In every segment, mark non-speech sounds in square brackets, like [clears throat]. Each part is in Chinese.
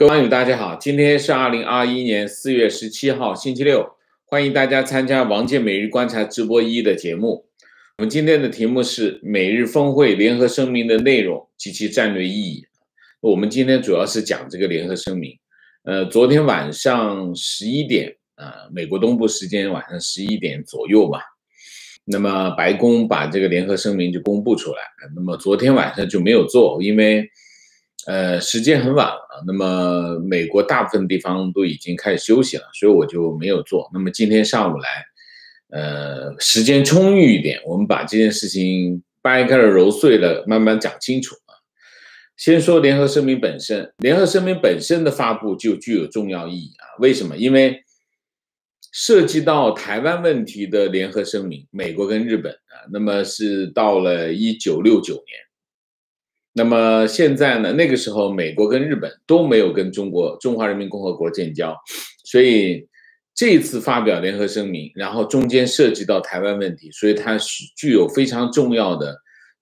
各位网友，大家好，今天是二零二一年四月十七号，星期六，欢迎大家参加王健每日观察直播一的节目。我们今天的题目是每日峰会联合声明的内容及其战略意义。我们今天主要是讲这个联合声明。呃，昨天晚上十一点，呃，美国东部时间晚上十一点左右吧，那么白宫把这个联合声明就公布出来。那么昨天晚上就没有做，因为。呃，时间很晚了，那么美国大部分地方都已经开始休息了，所以我就没有做。那么今天上午来，呃，时间充裕一点，我们把这件事情掰开了揉碎了，慢慢讲清楚啊。先说联合声明本身，联合声明本身的发布就具有重要意义啊。为什么？因为涉及到台湾问题的联合声明，美国跟日本啊，那么是到了一九六九年。那么现在呢？那个时候，美国跟日本都没有跟中国中华人民共和国建交，所以这次发表联合声明，然后中间涉及到台湾问题，所以它是具有非常重要的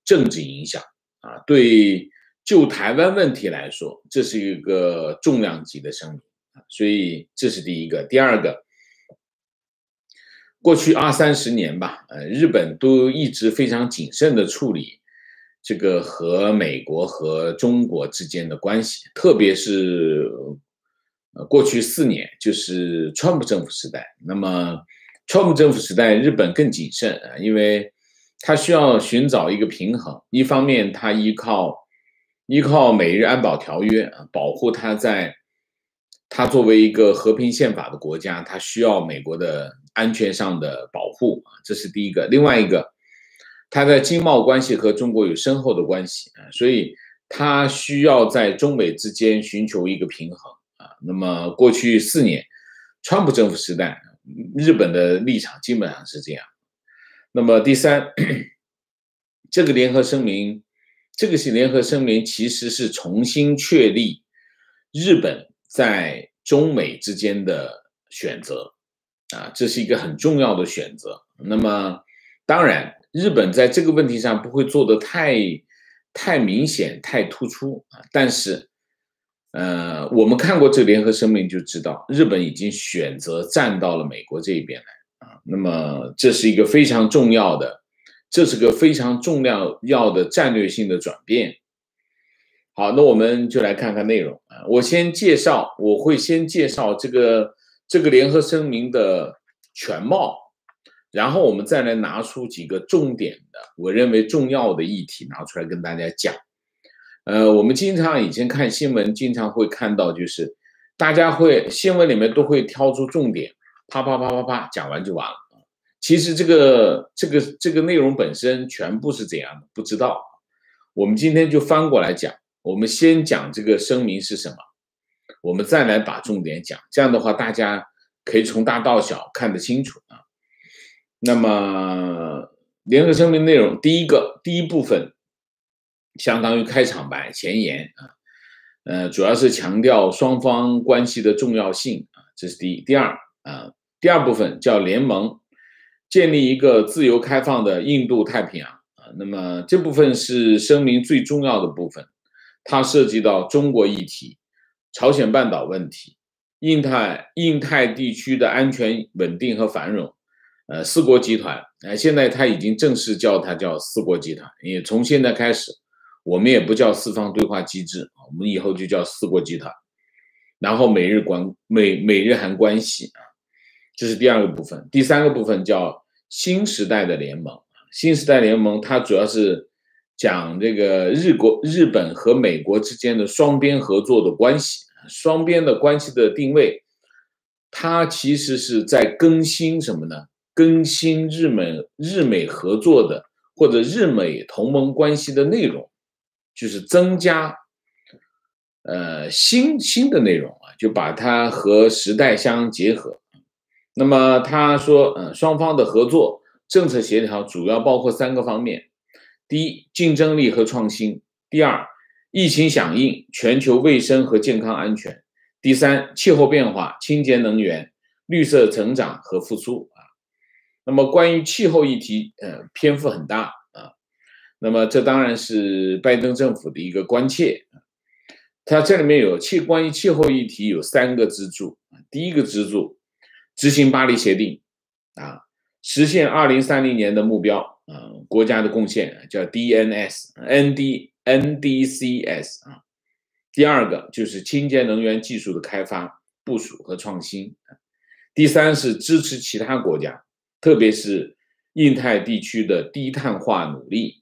政治影响啊。对，就台湾问题来说，这是一个重量级的声明。所以这是第一个。第二个，过去二三十年吧，呃，日本都一直非常谨慎的处理。这个和美国和中国之间的关系，特别是呃过去四年，就是川普政府时代。那么川普政府时代，日本更谨慎啊，因为他需要寻找一个平衡。一方面，他依靠依靠美日安保条约啊，保护他在他作为一个和平宪法的国家，他需要美国的安全上的保护啊，这是第一个。另外一个。它的经贸关系和中国有深厚的关系啊，所以它需要在中美之间寻求一个平衡啊。那么过去四年，川普政府时代，日本的立场基本上是这样。那么第三，这个联合声明，这个是联合声明，其实是重新确立日本在中美之间的选择啊，这是一个很重要的选择。那么当然。日本在这个问题上不会做的太太明显、太突出啊，但是，呃，我们看过这联合声明就知道，日本已经选择站到了美国这一边来啊。那么，这是一个非常重要的，这是个非常重要要的战略性的转变。好，那我们就来看看内容啊。我先介绍，我会先介绍这个这个联合声明的全貌。然后我们再来拿出几个重点的，我认为重要的议题拿出来跟大家讲。呃，我们经常以前看新闻，经常会看到，就是大家会新闻里面都会挑出重点，啪啪啪啪啪讲完就完了。其实这个这个这个内容本身全部是怎样的，不知道。我们今天就翻过来讲，我们先讲这个声明是什么，我们再来把重点讲。这样的话，大家可以从大到小看得清楚啊。那么，联合声明内容，第一个第一部分，相当于开场白前言啊，呃，主要是强调双方关系的重要性啊，这是第一。第二啊，第二部分叫联盟，建立一个自由开放的印度太平洋啊。那么这部分是声明最重要的部分，它涉及到中国议题、朝鲜半岛问题、印太印太地区的安全稳定和繁荣。呃，四国集团，呃，现在他已经正式叫它叫四国集团，也从现在开始，我们也不叫四方对话机制我们以后就叫四国集团。然后美日关美美日韩关系啊，这是第二个部分。第三个部分叫新时代的联盟，新时代联盟它主要是讲这个日国日本和美国之间的双边合作的关系，双边的关系的定位，它其实是在更新什么呢？更新日美日美合作的或者日美同盟关系的内容，就是增加呃新新的内容啊，就把它和时代相结合。那么他说，嗯，双方的合作政策协调主要包括三个方面：第一，竞争力和创新；第二，疫情响应、全球卫生和健康安全；第三，气候变化、清洁能源、绿色成长和复苏。那么关于气候议题，呃，篇幅很大啊。那么这当然是拜登政府的一个关切。它这里面有气关于气候议题有三个支柱第一个支柱，执行巴黎协定啊，实现二零三零年的目标，嗯，国家的贡献叫 DNS，ND，NDCS 啊。第二个就是清洁能源技术的开发、部署和创新。第三是支持其他国家，特别是印太地区的低碳化努力。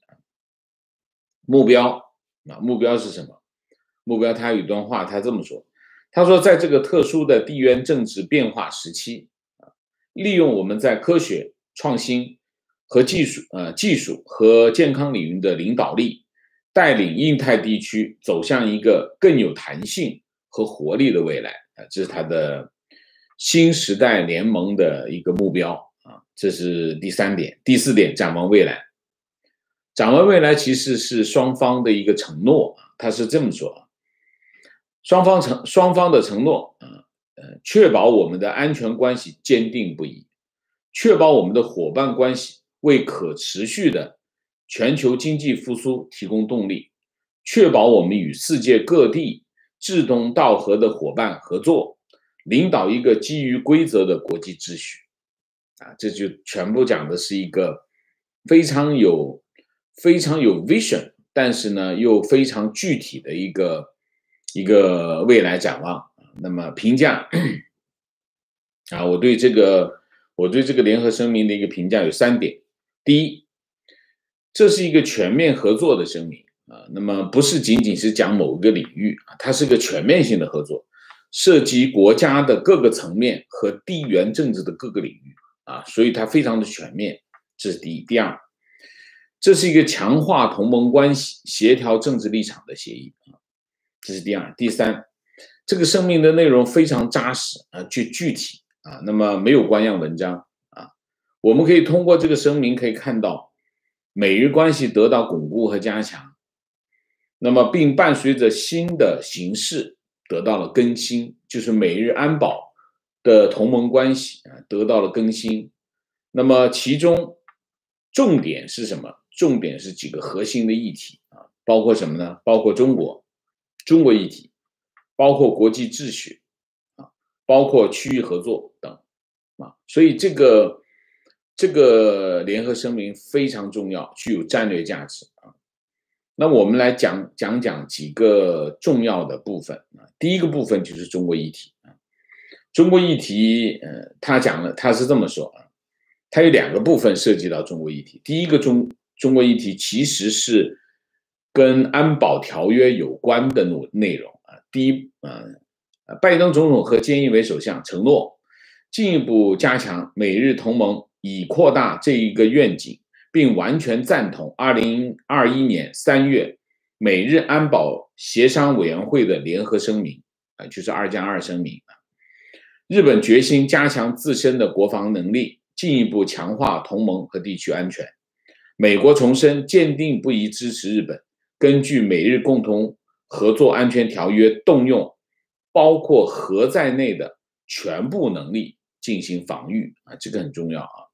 目标啊，目标是什么？目标他有一段话，他这么说：他说，在这个特殊的地缘政治变化时期啊，利用我们在科学创新和技术呃技术和健康领域的领导力。带领印太地区走向一个更有弹性和活力的未来啊，这是他的新时代联盟的一个目标，这是第三点。第四点，展望未来。展望未来其实是双方的一个承诺啊，他是这么说：双方承双方的承诺啊，呃，确保我们的安全关系坚定不移，确保我们的伙伴关系为可持续的。全球经济复苏提供动力，确保我们与世界各地志同道合的伙伴合作，领导一个基于规则的国际秩序。啊，这就全部讲的是一个非常有、非常有 vision，但是呢又非常具体的一个一个未来展望。那么评价啊，我对这个我对这个联合声明的一个评价有三点：第一。这是一个全面合作的声明啊，那么不是仅仅是讲某一个领域啊，它是个全面性的合作，涉及国家的各个层面和地缘政治的各个领域啊，所以它非常的全面。这是第一，第二，这是一个强化同盟关系、协调政治立场的协议啊，这是第二，第三，这个声明的内容非常扎实啊，具具体啊，那么没有官样文章啊，我们可以通过这个声明可以看到。美日关系得到巩固和加强，那么并伴随着新的形势得到了更新，就是美日安保的同盟关系啊得到了更新。那么其中重点是什么？重点是几个核心的议题啊，包括什么呢？包括中国、中国议题，包括国际秩序啊，包括区域合作等啊。所以这个。这个联合声明非常重要，具有战略价值啊。那我们来讲讲讲几个重要的部分啊。第一个部分就是中国议题。中国议题，呃，他讲了，他是这么说啊，他有两个部分涉及到中国议题。第一个中中国议题其实是跟安保条约有关的内内容啊。第一，呃，拜登总统和菅义伟首相承诺进一步加强美日同盟。以扩大这一个愿景，并完全赞同二零二一年三月美日安保协商委员会的联合声明，啊，就是二加二声明啊。日本决心加强自身的国防能力，进一步强化同盟和地区安全。美国重申坚定不移支持日本，根据美日共同合作安全条约，动用包括核在内的全部能力进行防御啊，这个很重要啊。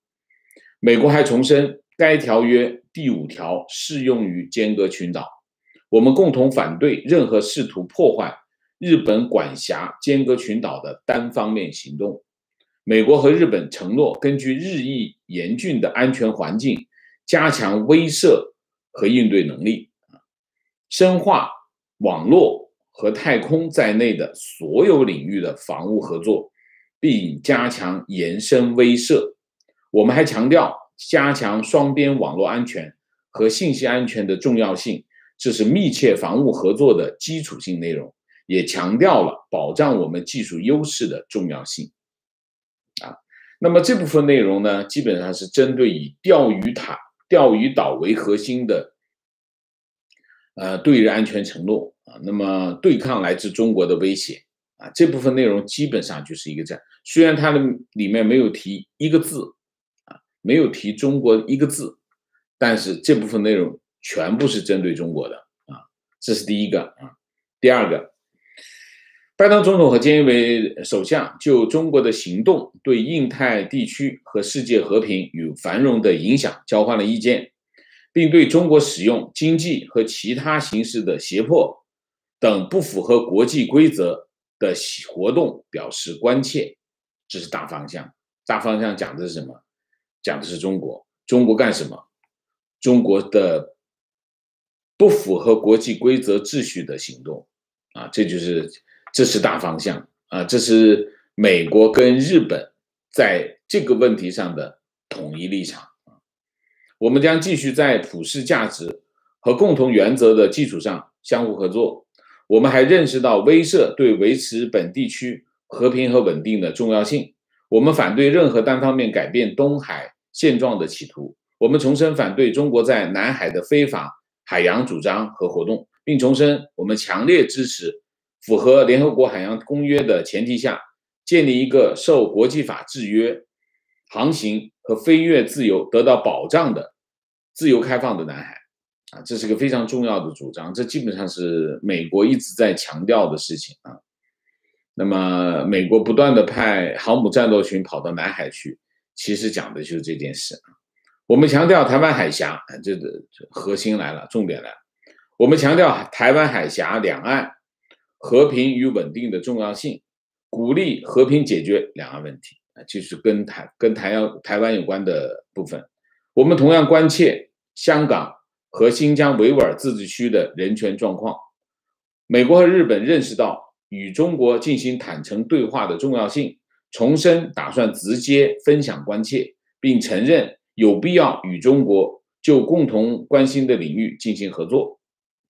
美国还重申，该条约第五条适用于尖阁群岛。我们共同反对任何试图破坏日本管辖尖阁群岛的单方面行动。美国和日本承诺，根据日益严峻的安全环境，加强威慑和应对能力，深化网络和太空在内的所有领域的防务合作，并加强延伸威慑。我们还强调加强双边网络安全和信息安全的重要性，这是密切防务合作的基础性内容，也强调了保障我们技术优势的重要性。啊，那么这部分内容呢，基本上是针对以钓鱼塔、钓鱼岛为核心的，呃，对日安全承诺啊，那么对抗来自中国的威胁啊，这部分内容基本上就是一个这样，虽然它的里面没有提一个字啊。没有提中国一个字，但是这部分内容全部是针对中国的啊，这是第一个啊。第二个，拜登总统和菅义伟首相就中国的行动对印太地区和世界和平与繁荣的影响交换了意见，并对中国使用经济和其他形式的胁迫等不符合国际规则的活动表示关切，这是大方向。大方向讲的是什么？讲的是中国。中国干什么？中国的不符合国际规则秩序的行动啊，这就是这是大方向啊，这是美国跟日本在这个问题上的统一立场。我们将继续在普世价值和共同原则的基础上相互合作。我们还认识到威慑对维持本地区和平和稳定的重要性。我们反对任何单方面改变东海现状的企图。我们重申反对中国在南海的非法海洋主张和活动，并重申我们强烈支持符合联合国海洋公约的前提下建立一个受国际法制约、航行和飞越自由得到保障的自由开放的南海。啊，这是个非常重要的主张，这基本上是美国一直在强调的事情啊。那么，美国不断的派航母战斗群跑到南海去，其实讲的就是这件事啊。我们强调台湾海峡，这个核心来了，重点来了。我们强调台湾海峡两岸和平与稳定的重要性，鼓励和平解决两岸问题啊，就是跟台跟台湾台湾有关的部分。我们同样关切香港。和新疆维吾尔自治区的人权状况，美国和日本认识到与中国进行坦诚对话的重要性，重申打算直接分享关切，并承认有必要与中国就共同关心的领域进行合作。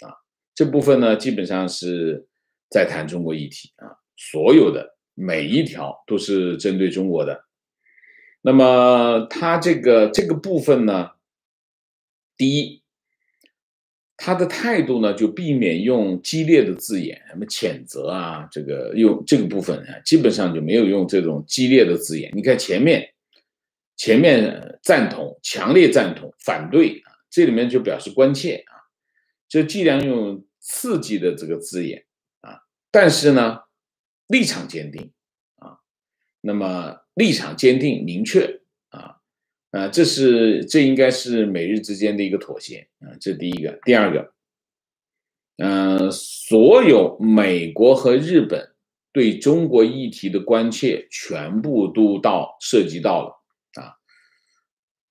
啊，这部分呢，基本上是在谈中国议题啊，所有的每一条都是针对中国的。那么，他这个这个部分呢，第一。他的态度呢，就避免用激烈的字眼，什么谴责啊，这个用这个部分啊，基本上就没有用这种激烈的字眼。你看前面，前面赞同、强烈赞同、反对啊，这里面就表示关切啊，就尽量用刺激的这个字眼，但是呢，立场坚定啊，那么立场坚定明确。啊，这是这应该是美日之间的一个妥协啊，这第一个。第二个，嗯，所有美国和日本对中国议题的关切全部都到涉及到了啊。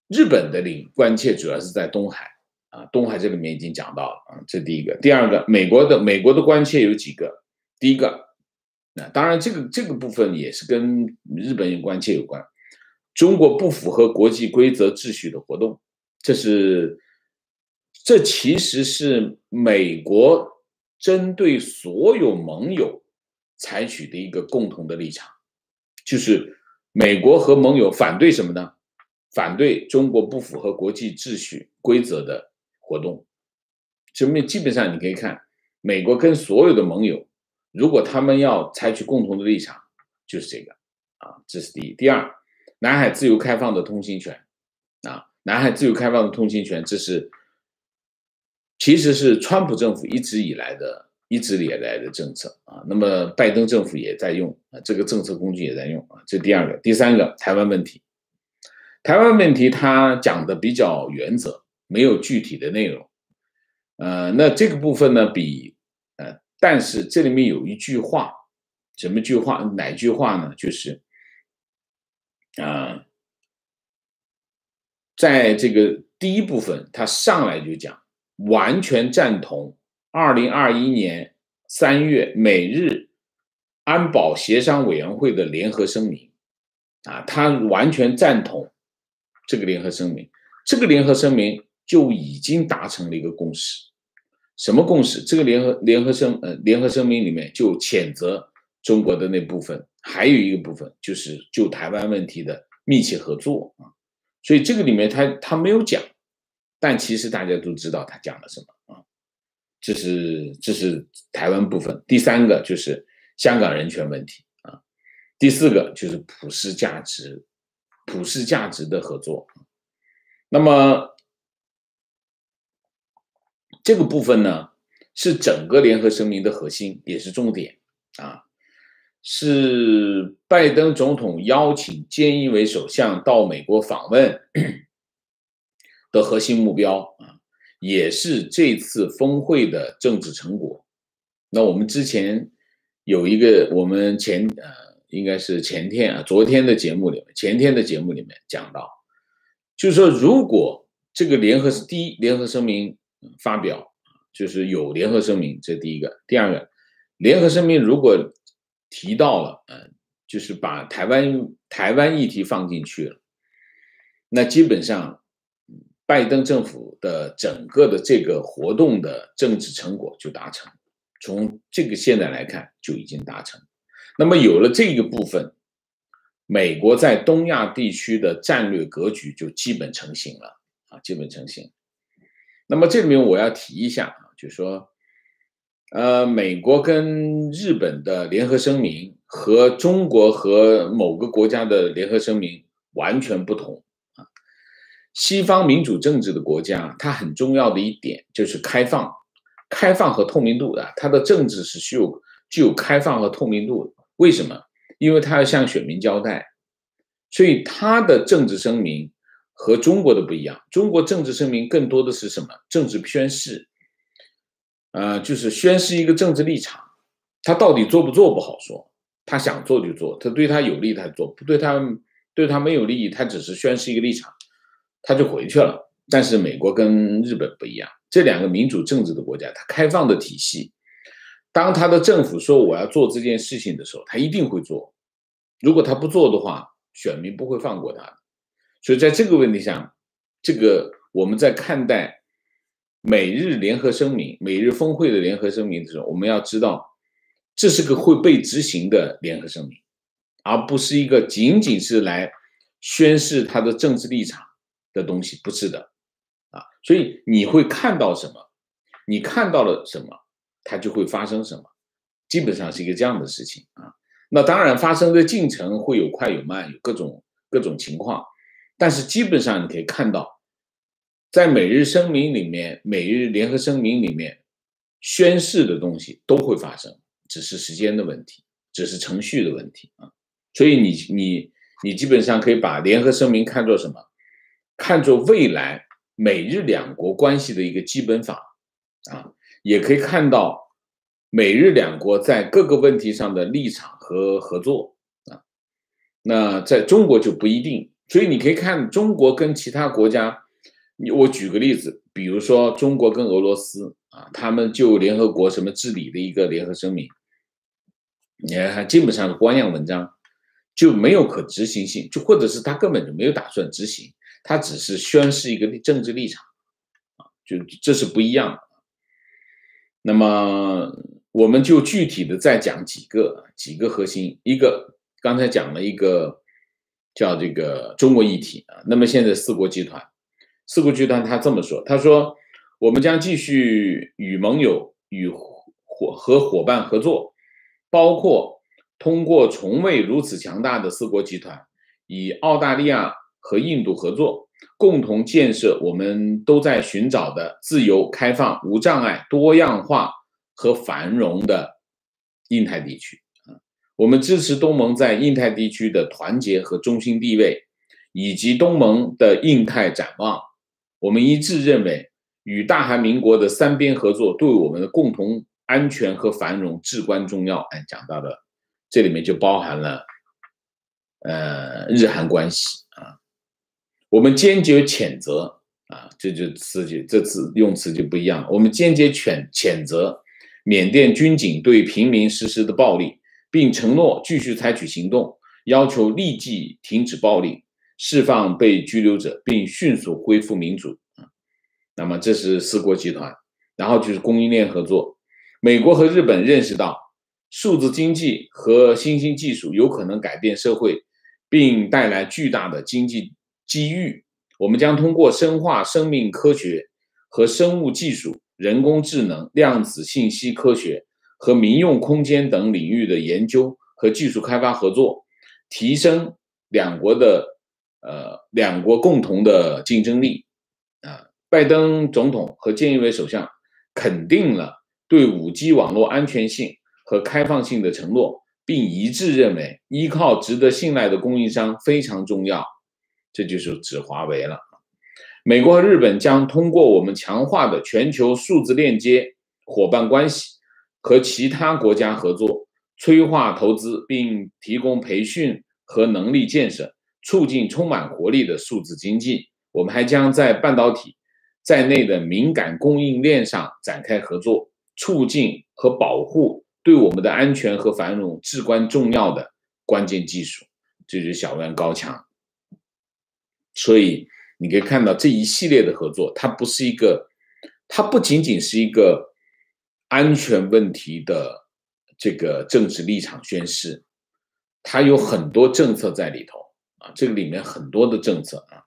日本的领关切主要是在东海啊，东海这里面已经讲到了啊，这第一个。第二个，美国的美国的关切有几个？第一个，那当然这个这个部分也是跟日本有关切有关。中国不符合国际规则秩序的活动，这是，这其实是美国针对所有盟友采取的一个共同的立场，就是美国和盟友反对什么呢？反对中国不符合国际秩序规则的活动。这面基本上你可以看，美国跟所有的盟友，如果他们要采取共同的立场，就是这个啊，这是第一。第二。南海自由开放的通行权，啊，南海自由开放的通行权，这是其实是川普政府一直以来的、一直以来的政策啊。那么拜登政府也在用啊，这个政策工具也在用啊。这第二个，第三个，台湾问题，台湾问题它讲的比较原则，没有具体的内容。呃，那这个部分呢，比，但是这里面有一句话，什么句话？哪句话呢？就是。啊，在这个第一部分，他上来就讲，完全赞同二零二一年三月美日安保协商委员会的联合声明，啊，他完全赞同这个联合声明，这个联合声明就已经达成了一个共识，什么共识？这个联合联合声呃联合声明里面就谴责中国的那部分。还有一个部分就是就台湾问题的密切合作啊，所以这个里面他他没有讲，但其实大家都知道他讲了什么啊，这是这是台湾部分。第三个就是香港人权问题啊，第四个就是普世价值，普世价值的合作。那么这个部分呢，是整个联合声明的核心，也是重点啊。是拜登总统邀请菅义伟首相到美国访问 [clears throat] 的核心目标啊，也是这次峰会的政治成果那我们之前有一个，我们前呃应该是前天啊，昨天的节目里面，前天的节目里面讲到，就是说如果这个联合是第一联合声明发表，就是有联合声明，这第一个；第二个，联合声明如果提到了，嗯，就是把台湾台湾议题放进去了，那基本上。拜登政府的整个的这个活动的政治成果就达成，从这个现在来看就已经达成。那么有了这个部分，美国在东亚地区的战略格局就基本成型了啊，基本成型。那么这里面我要提一下啊，就是说，呃，美国跟日本的联合声明和中国和某个国家的联合声明完全不同啊。西方民主政治的国家，它很重要的一点就是开放、开放和透明度的。它的政治是具有具有开放和透明度的。为什么？因为它要向选民交代，所以它的政治声明和中国的不一样。中国政治声明更多的是什么？政治宣誓，呃，就是宣示一个政治立场。他到底做不做不好说，他想做就做，他对他有利他做，不对他对他没有利益，他只是宣示一个立场。他就回去了，但是美国跟日本不一样，这两个民主政治的国家，它开放的体系，当他的政府说我要做这件事情的时候，他一定会做。如果他不做的话，选民不会放过他的。所以在这个问题上，这个我们在看待美日联合声明、美日峰会的联合声明的时候，我们要知道，这是个会被执行的联合声明，而不是一个仅仅是来宣示他的政治立场。的东西不是的，啊，所以你会看到什么，你看到了什么，它就会发生什么，基本上是一个这样的事情啊。那当然发生的进程会有快有慢，有各种各种情况，但是基本上你可以看到，在美日声明里面，美日联合声明里面宣誓的东西都会发生，只是时间的问题，只是程序的问题啊。所以你你你基本上可以把联合声明看作什么？看作未来美日两国关系的一个基本法，啊，也可以看到美日两国在各个问题上的立场和合作啊。那在中国就不一定，所以你可以看中国跟其他国家，我举个例子，比如说中国跟俄罗斯啊，他们就联合国什么治理的一个联合声明，你看基本上是官样文章，就没有可执行性，就或者是他根本就没有打算执行。他只是宣示一个政治立场，啊，就这是不一样的。那么，我们就具体的再讲几个几个核心。一个刚才讲了一个叫这个中国议题啊。那么现在四国集团，四国集团他这么说，他说我们将继续与盟友与伙和伙伴合作，包括通过从未如此强大的四国集团，以澳大利亚。和印度合作，共同建设我们都在寻找的自由、开放、无障碍、多样化和繁荣的印太地区。我们支持东盟在印太地区的团结和中心地位，以及东盟的印太展望。我们一致认为，与大韩民国的三边合作对我们的共同安全和繁荣至关重要。哎，讲到的这里面就包含了，呃，日韩关系啊。我们坚决谴责啊，这就词就这次用词就不一样了。我们坚决谴谴责缅甸军警对平民实施的暴力，并承诺继续采取行动，要求立即停止暴力，释放被拘留者，并迅速恢复民主。那么这是四国集团，然后就是供应链合作。美国和日本认识到，数字经济和新兴技术有可能改变社会，并带来巨大的经济。机遇，我们将通过深化生命科学和生物技术、人工智能、量子信息科学和民用空间等领域的研究和技术开发合作，提升两国的呃两国共同的竞争力。啊，拜登总统和菅义伟首相肯定了对五 G 网络安全性和开放性的承诺，并一致认为依靠值得信赖的供应商非常重要。这就是指华为了。美国和日本将通过我们强化的全球数字链接伙伴关系，和其他国家合作，催化投资，并提供培训和能力建设，促进充满活力的数字经济。我们还将在半导体在内的敏感供应链上展开合作，促进和保护对我们的安全和繁荣至关重要的关键技术。这就是小弯高墙。所以你可以看到这一系列的合作，它不是一个，它不仅仅是一个安全问题的这个政治立场宣示，它有很多政策在里头啊，这个里面很多的政策啊。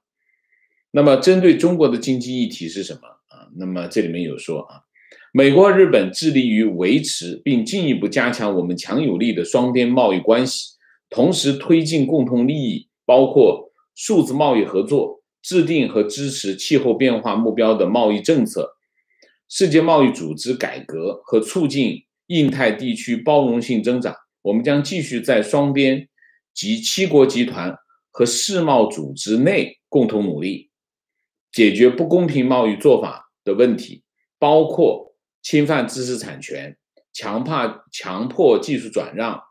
那么针对中国的经济议题是什么啊？那么这里面有说啊，美国、日本致力于维持并进一步加强我们强有力的双边贸易关系，同时推进共同利益，包括。数字贸易合作，制定和支持气候变化目标的贸易政策，世界贸易组织改革和促进印太地区包容性增长。我们将继续在双边及七国集团和世贸组织内共同努力，解决不公平贸易做法的问题，包括侵犯知识产权、强迫强迫技术转让、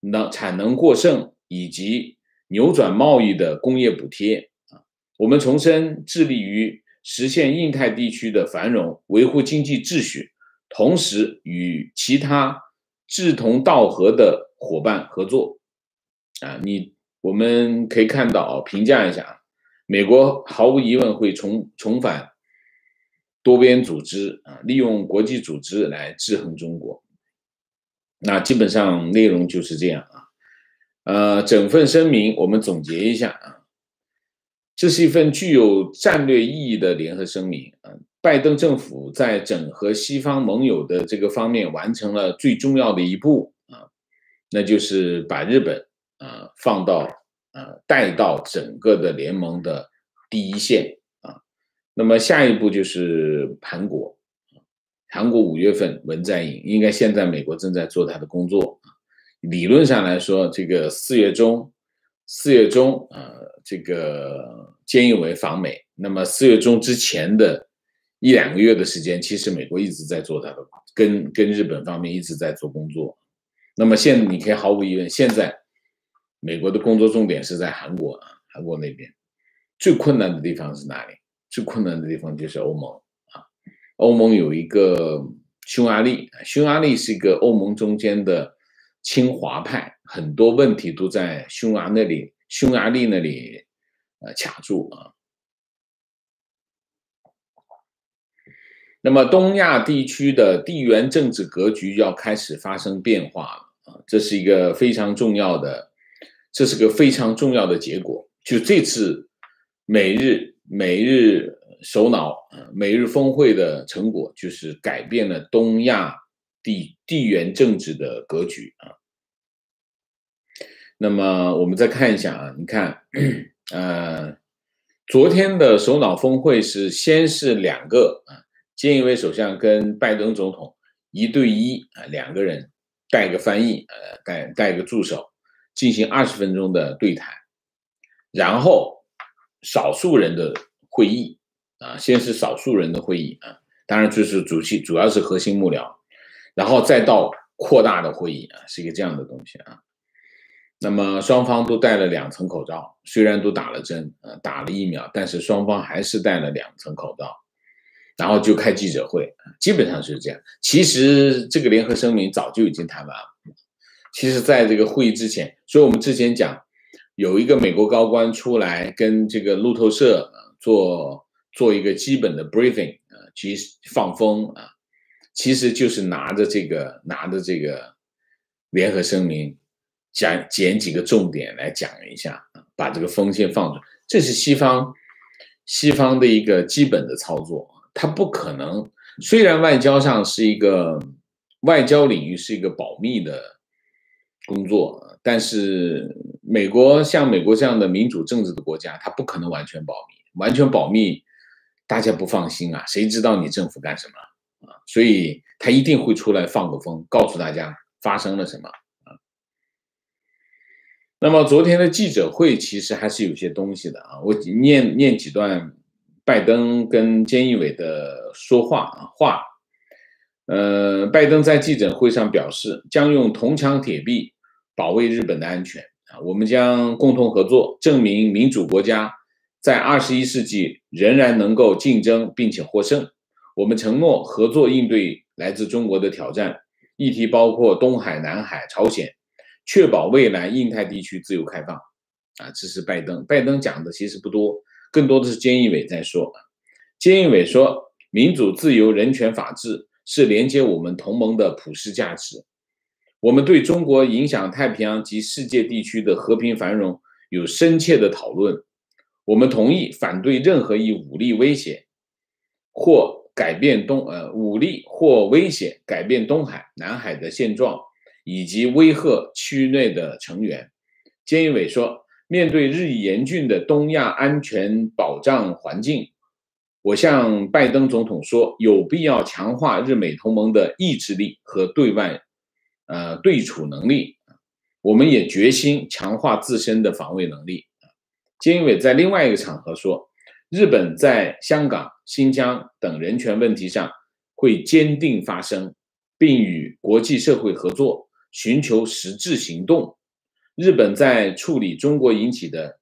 能产能过剩以及。扭转贸易的工业补贴啊，我们重申致力于实现印太地区的繁荣，维护经济秩序，同时与其他志同道合的伙伴合作啊。你我们可以看到，评价一下啊，美国毫无疑问会重重返多边组织啊，利用国际组织来制衡中国。那基本上内容就是这样啊。呃，整份声明我们总结一下啊，这是一份具有战略意义的联合声明啊。拜登政府在整合西方盟友的这个方面完成了最重要的一步啊，那就是把日本啊放到啊带到整个的联盟的第一线啊。那么下一步就是韩国，韩国五月份文在寅应该现在美国正在做他的工作啊。理论上来说，这个四月中，四月中，啊，这个菅义伟访美，那么四月中之前的一两个月的时间，其实美国一直在做他的，跟跟日本方面一直在做工作。那么现你可以毫无疑问，现在美国的工作重点是在韩国啊，韩国那边最困难的地方是哪里？最困难的地方就是欧盟啊，欧盟有一个匈牙利，匈牙利是一个欧盟中间的。亲华派很多问题都在匈牙那里，匈牙利那里，呃，卡住啊。那么东亚地区的地缘政治格局要开始发生变化了啊，这是一个非常重要的，这是个非常重要的结果。就这次美日美日首脑美日峰会的成果，就是改变了东亚。地地缘政治的格局啊，那么我们再看一下啊，你看，呃，昨天的首脑峰会是先是两个啊，菅义伟首相跟拜登总统一对一啊，两个人带个翻译，呃，带带个助手进行二十分钟的对谈，然后少数人的会议啊，先是少数人的会议啊，当然就是主席主要是核心幕僚。然后再到扩大的会议啊，是一个这样的东西啊。那么双方都戴了两层口罩，虽然都打了针，呃，打了疫苗，但是双方还是戴了两层口罩。然后就开记者会，基本上是这样。其实这个联合声明早就已经谈完了。其实在这个会议之前，所以我们之前讲有一个美国高官出来跟这个路透社做做一个基本的 briefing 啊，去放风啊。其实就是拿着这个，拿着这个联合声明，讲捡几个重点来讲一下把这个风险放出，这是西方西方的一个基本的操作。它不可能，虽然外交上是一个外交领域是一个保密的工作，但是美国像美国这样的民主政治的国家，它不可能完全保密，完全保密，大家不放心啊，谁知道你政府干什么？啊，所以他一定会出来放个风，告诉大家发生了什么。那么昨天的记者会其实还是有些东西的啊，我念念几段拜登跟菅义伟的说话啊话。呃，拜登在记者会上表示，将用铜墙铁壁保卫日本的安全啊，我们将共同合作，证明民主国家在二十一世纪仍然能够竞争并且获胜。我们承诺合作应对来自中国的挑战，议题包括东海、南海、朝鲜，确保未来印太地区自由开放。啊，这是拜登。拜登讲的其实不多，更多的是菅义伟在说。菅义伟说，民主、自由、人权、法治是连接我们同盟的普世价值。我们对中国影响太平洋及世界地区的和平繁荣有深切的讨论。我们同意反对任何以武力威胁或。改变东呃武力或威胁改变东海、南海的现状，以及威吓区域内的成员。菅义伟说：“面对日益严峻的东亚安全保障环境，我向拜登总统说，有必要强化日美同盟的意志力和对外呃对处能力。我们也决心强化自身的防卫能力。”菅义伟在另外一个场合说。日本在香港、新疆等人权问题上会坚定发声，并与国际社会合作，寻求实质行动。日本在处理中国引起的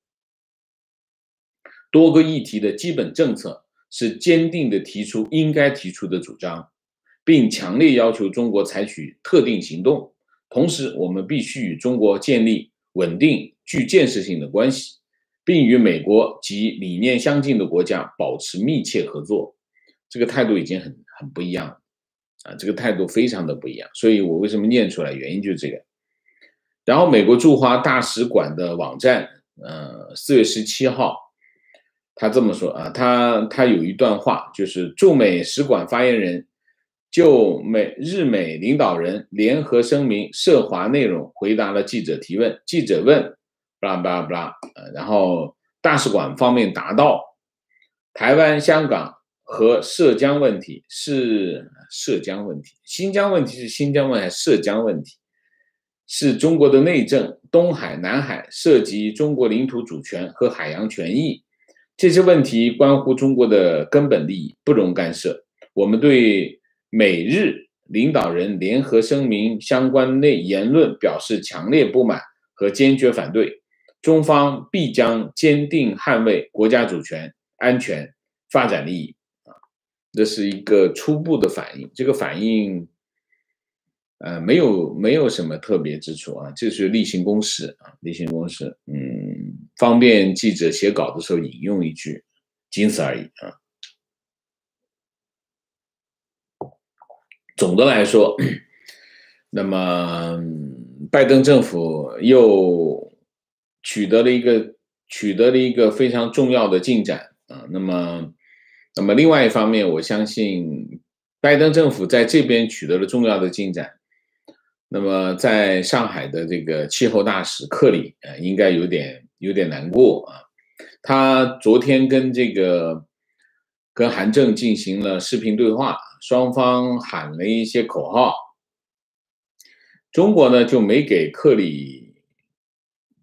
多个议题的基本政策是坚定地提出应该提出的主张，并强烈要求中国采取特定行动。同时，我们必须与中国建立稳定、具建设性的关系。并与美国及理念相近的国家保持密切合作，这个态度已经很很不一样了啊！这个态度非常的不一样，所以我为什么念出来？原因就是这个。然后，美国驻华大使馆的网站，呃，四月十七号，他这么说啊，他他有一段话，就是驻美使馆发言人就美日美领导人联合声明涉华内容回答了记者提问，记者问。巴拉巴拉巴拉，呃，然后大使馆方面答道，台湾、香港和涉疆问题是涉疆问题，新疆问题是新疆问题，涉疆问题是中国的内政。东海、南海涉及中国领土主权和海洋权益，这些问题关乎中国的根本利益，不容干涉。我们对美日领导人联合声明相关内言论表示强烈不满和坚决反对。中方必将坚定捍卫国家主权、安全、发展利益！这是一个初步的反应，这个反应，呃，没有没有什么特别之处啊，就是例行公事啊，例行公事，嗯，方便记者写稿的时候引用一句，仅此而已啊。总的来说，那么拜登政府又。取得了一个取得了一个非常重要的进展啊，那么，那么另外一方面，我相信拜登政府在这边取得了重要的进展，那么在上海的这个气候大使克里啊，应该有点有点难过啊，他昨天跟这个跟韩正进行了视频对话，双方喊了一些口号，中国呢就没给克里。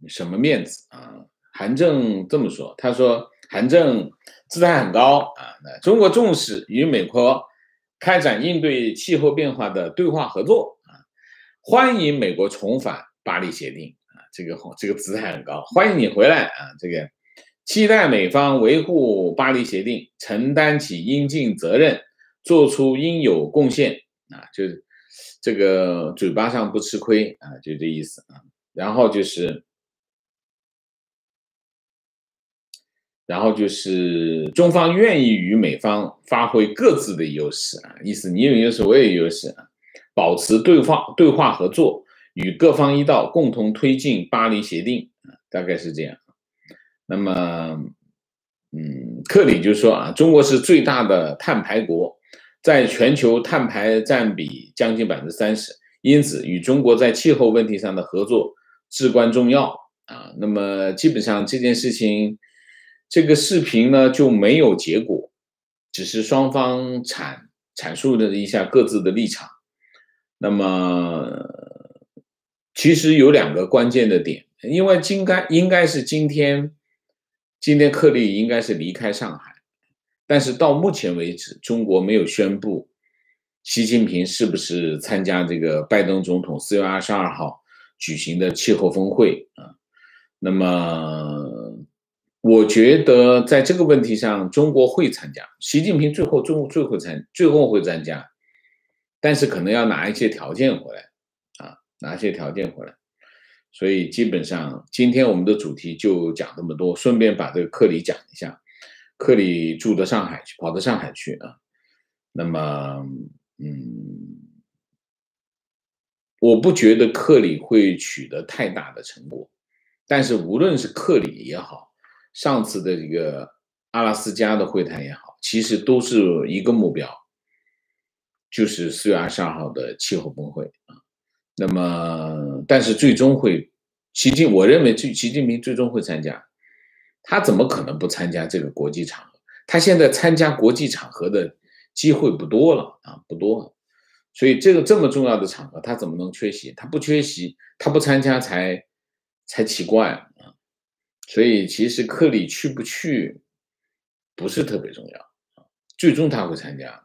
什么面子啊？韩正这么说，他说韩正姿态很高啊。那中国重视与美国开展应对气候变化的对话合作啊，欢迎美国重返巴黎协定啊。这个这个姿态很高，欢迎你回来啊。这个期待美方维护巴黎协定，承担起应尽责任，做出应有贡献啊。就是这个嘴巴上不吃亏啊，就这意思啊。然后就是。然后就是中方愿意与美方发挥各自的优势啊，意思你有优势，我也有优势啊，保持对话对话合作，与各方一道共同推进巴黎协定啊，大概是这样。那么，嗯，克里就说啊，中国是最大的碳排国，在全球碳排占比将近百分之三十，因此与中国在气候问题上的合作至关重要啊。那么基本上这件事情。这个视频呢就没有结果，只是双方阐阐述了一下各自的立场。那么，其实有两个关键的点，因为应该应该是今天，今天克利应该是离开上海，但是到目前为止，中国没有宣布习近平是不是参加这个拜登总统四月二十二号举行的气候峰会啊？那么，我觉得在这个问题上，中国会参加，习近平最后最后最后参最后会参加，但是可能要拿一些条件回来啊，拿一些条件回来。所以基本上今天我们的主题就讲这么多，顺便把这个克里讲一下。克里住到上海去，跑到上海去啊。那么，嗯，我不觉得克里会取得太大的成果。但是无论是克里也好，上次的这个阿拉斯加的会谈也好，其实都是一个目标，就是四月二十二号的气候峰会啊。那么，但是最终会，习近，我认为最习近平最终会参加，他怎么可能不参加这个国际场合？他现在参加国际场合的机会不多了啊，不多了。所以这个这么重要的场合，他怎么能缺席？他不缺席，他不参加才才奇怪。所以其实克里去不去不是特别重要，最终他会参加。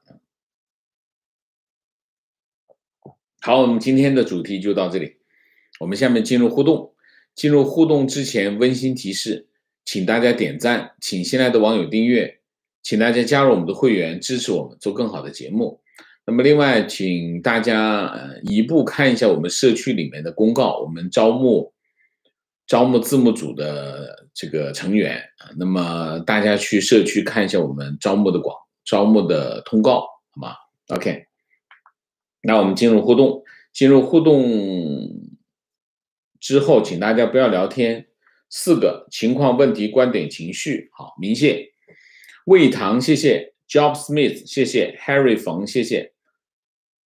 好，我们今天的主题就到这里。我们下面进入互动。进入互动之前，温馨提示，请大家点赞，请新来的网友订阅，请大家加入我们的会员，支持我们做更好的节目。那么，另外，请大家呃一步看一下我们社区里面的公告，我们招募招募字幕组的这个成员啊。那么，大家去社区看一下我们招募的广招募的通告，好吗？OK。那我们进入互动，进入互动之后，请大家不要聊天。四个情况、问题、观点、情绪。好，明谢魏唐，谢谢 Job Smith，谢谢 Harry 冯，谢谢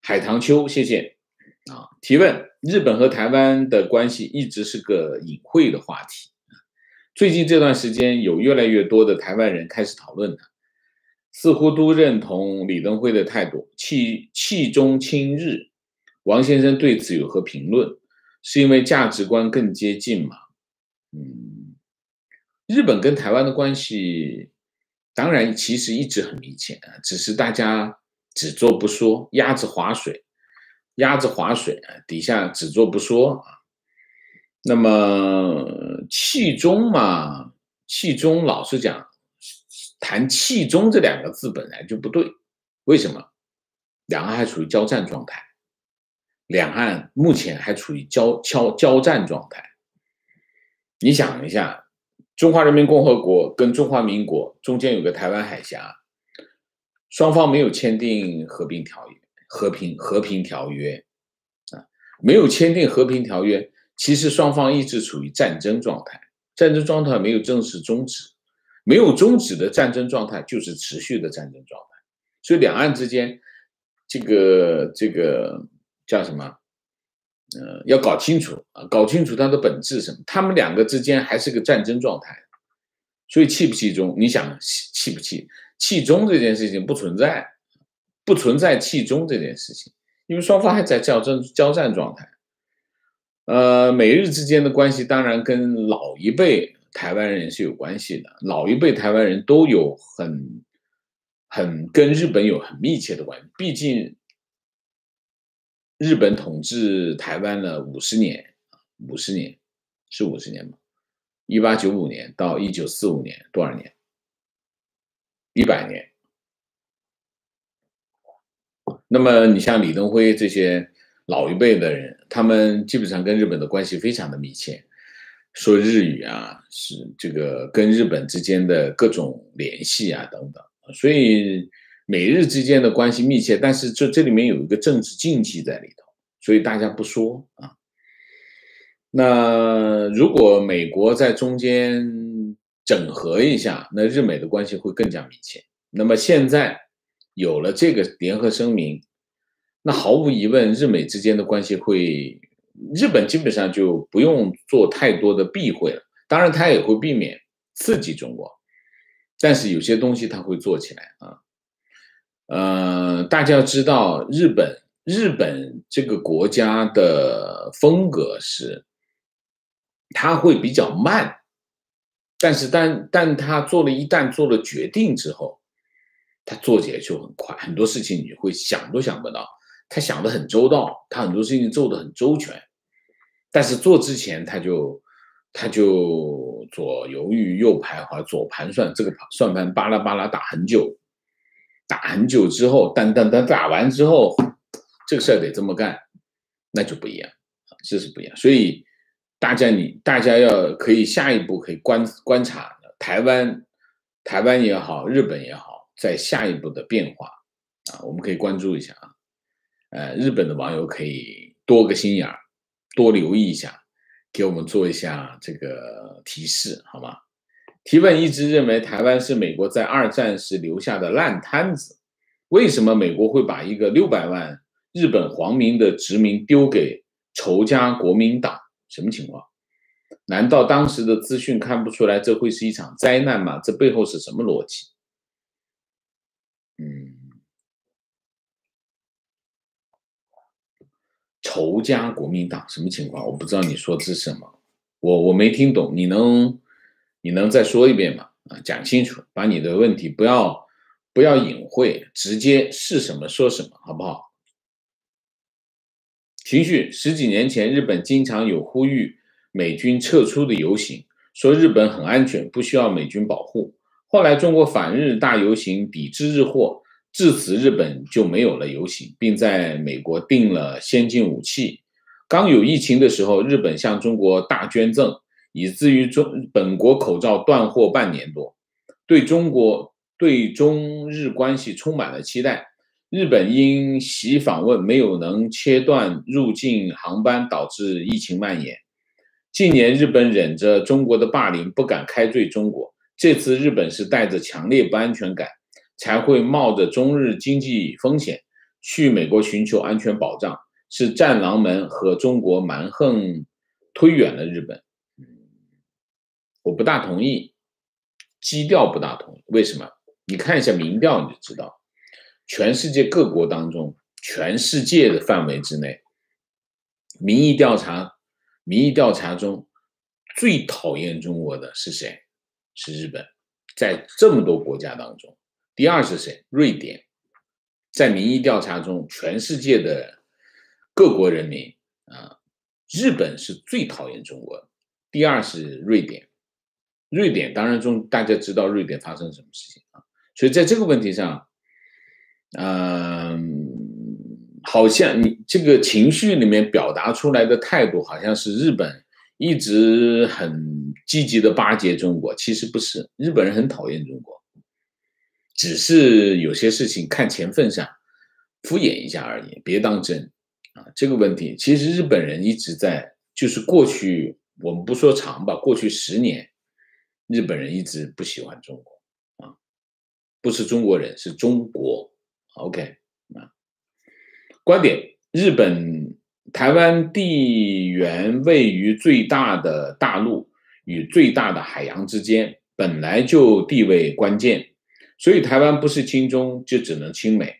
海棠秋，谢谢啊。提问：日本和台湾的关系一直是个隐晦的话题最近这段时间，有越来越多的台湾人开始讨论它。似乎都认同李登辉的态度，弃弃中亲日。王先生对此有何评论？是因为价值观更接近吗？嗯，日本跟台湾的关系，当然其实一直很明显啊，只是大家只做不说，鸭子划水，鸭子划水，底下只做不说啊。那么气中嘛，气中老实讲。谈“气中”这两个字本来就不对，为什么？两岸还处于交战状态，两岸目前还处于交交交战状态。你想一下，中华人民共和国跟中华民国中间有个台湾海峡，双方没有签订和平条约，和平和平条约啊，没有签订和平条约，其实双方一直处于战争状态，战争状态没有正式终止。没有终止的战争状态就是持续的战争状态，所以两岸之间，这个这个叫什么？呃，要搞清楚啊，搞清楚它的本质什么？他们两个之间还是个战争状态，所以气不气中？你想气不气？气中这件事情不存在，不存在气中这件事情，因为双方还在交战交战状态。呃，美日之间的关系当然跟老一辈。台湾人是有关系的，老一辈台湾人都有很、很跟日本有很密切的关系。毕竟日本统治台湾了五十年，五十年是五十年吗？一八九五年到一九四五年多少年？一百年。那么你像李登辉这些老一辈的人，他们基本上跟日本的关系非常的密切。说日语啊，是这个跟日本之间的各种联系啊，等等，所以美日之间的关系密切，但是这这里面有一个政治禁忌在里头，所以大家不说啊。那如果美国在中间整合一下，那日美的关系会更加密切。那么现在有了这个联合声明，那毫无疑问，日美之间的关系会。日本基本上就不用做太多的避讳了，当然他也会避免刺激中国，但是有些东西他会做起来啊。呃，大家要知道，日本日本这个国家的风格是，他会比较慢，但是但但他做了一旦做了决定之后，他做起来就很快，很多事情你会想都想不到，他想的很周到，他很多事情做的很周全，但是做之前他就他就左犹豫右徘徊，左盘算，这个算盘巴拉巴拉打很久，打很久之后，等等等打完之后，这个事儿得这么干，那就不一样，这是不一样，所以大家你大家要可以下一步可以观观察台湾，台湾也好，日本也好。在下一步的变化啊，我们可以关注一下啊。呃，日本的网友可以多个心眼儿，多留意一下，给我们做一下这个提示好吗？提问一直认为台湾是美国在二战时留下的烂摊子，为什么美国会把一个六百万日本皇民的殖民丢给仇家国民党？什么情况？难道当时的资讯看不出来这会是一场灾难吗？这背后是什么逻辑？仇家国民党什么情况？我不知道你说的是什么，我我没听懂，你能你能再说一遍吗？啊，讲清楚，把你的问题不要不要隐晦，直接是什么说什么，好不好？情绪十几年前，日本经常有呼吁美军撤出的游行，说日本很安全，不需要美军保护。后来，中国反日大游行抵制日货，至此日本就没有了游行，并在美国订了先进武器。刚有疫情的时候，日本向中国大捐赠，以至于中本国口罩断货半年多，对中国对中日关系充满了期待。日本因袭访问没有能切断入境航班，导致疫情蔓延。近年，日本忍着中国的霸凌，不敢开罪中国。这次日本是带着强烈不安全感，才会冒着中日经济风险去美国寻求安全保障，是战狼们和中国蛮横推远了日本。我不大同意，基调不大同意。为什么？你看一下民调你就知道，全世界各国当中，全世界的范围之内，民意调查，民意调查中最讨厌中国的是谁？是日本，在这么多国家当中，第二是谁？瑞典，在民意调查中，全世界的各国人民啊，日本是最讨厌中国的，第二是瑞典。瑞典当然中，大家知道瑞典发生什么事情啊？所以在这个问题上，嗯，好像你这个情绪里面表达出来的态度，好像是日本一直很。积极的巴结中国，其实不是日本人很讨厌中国，只是有些事情看钱份上敷衍一下而已，别当真啊。这个问题其实日本人一直在，就是过去我们不说长吧，过去十年，日本人一直不喜欢中国啊，不是中国人，是中国。OK 啊，观点：日本台湾地缘位于最大的大陆。与最大的海洋之间本来就地位关键，所以台湾不是亲中就只能亲美，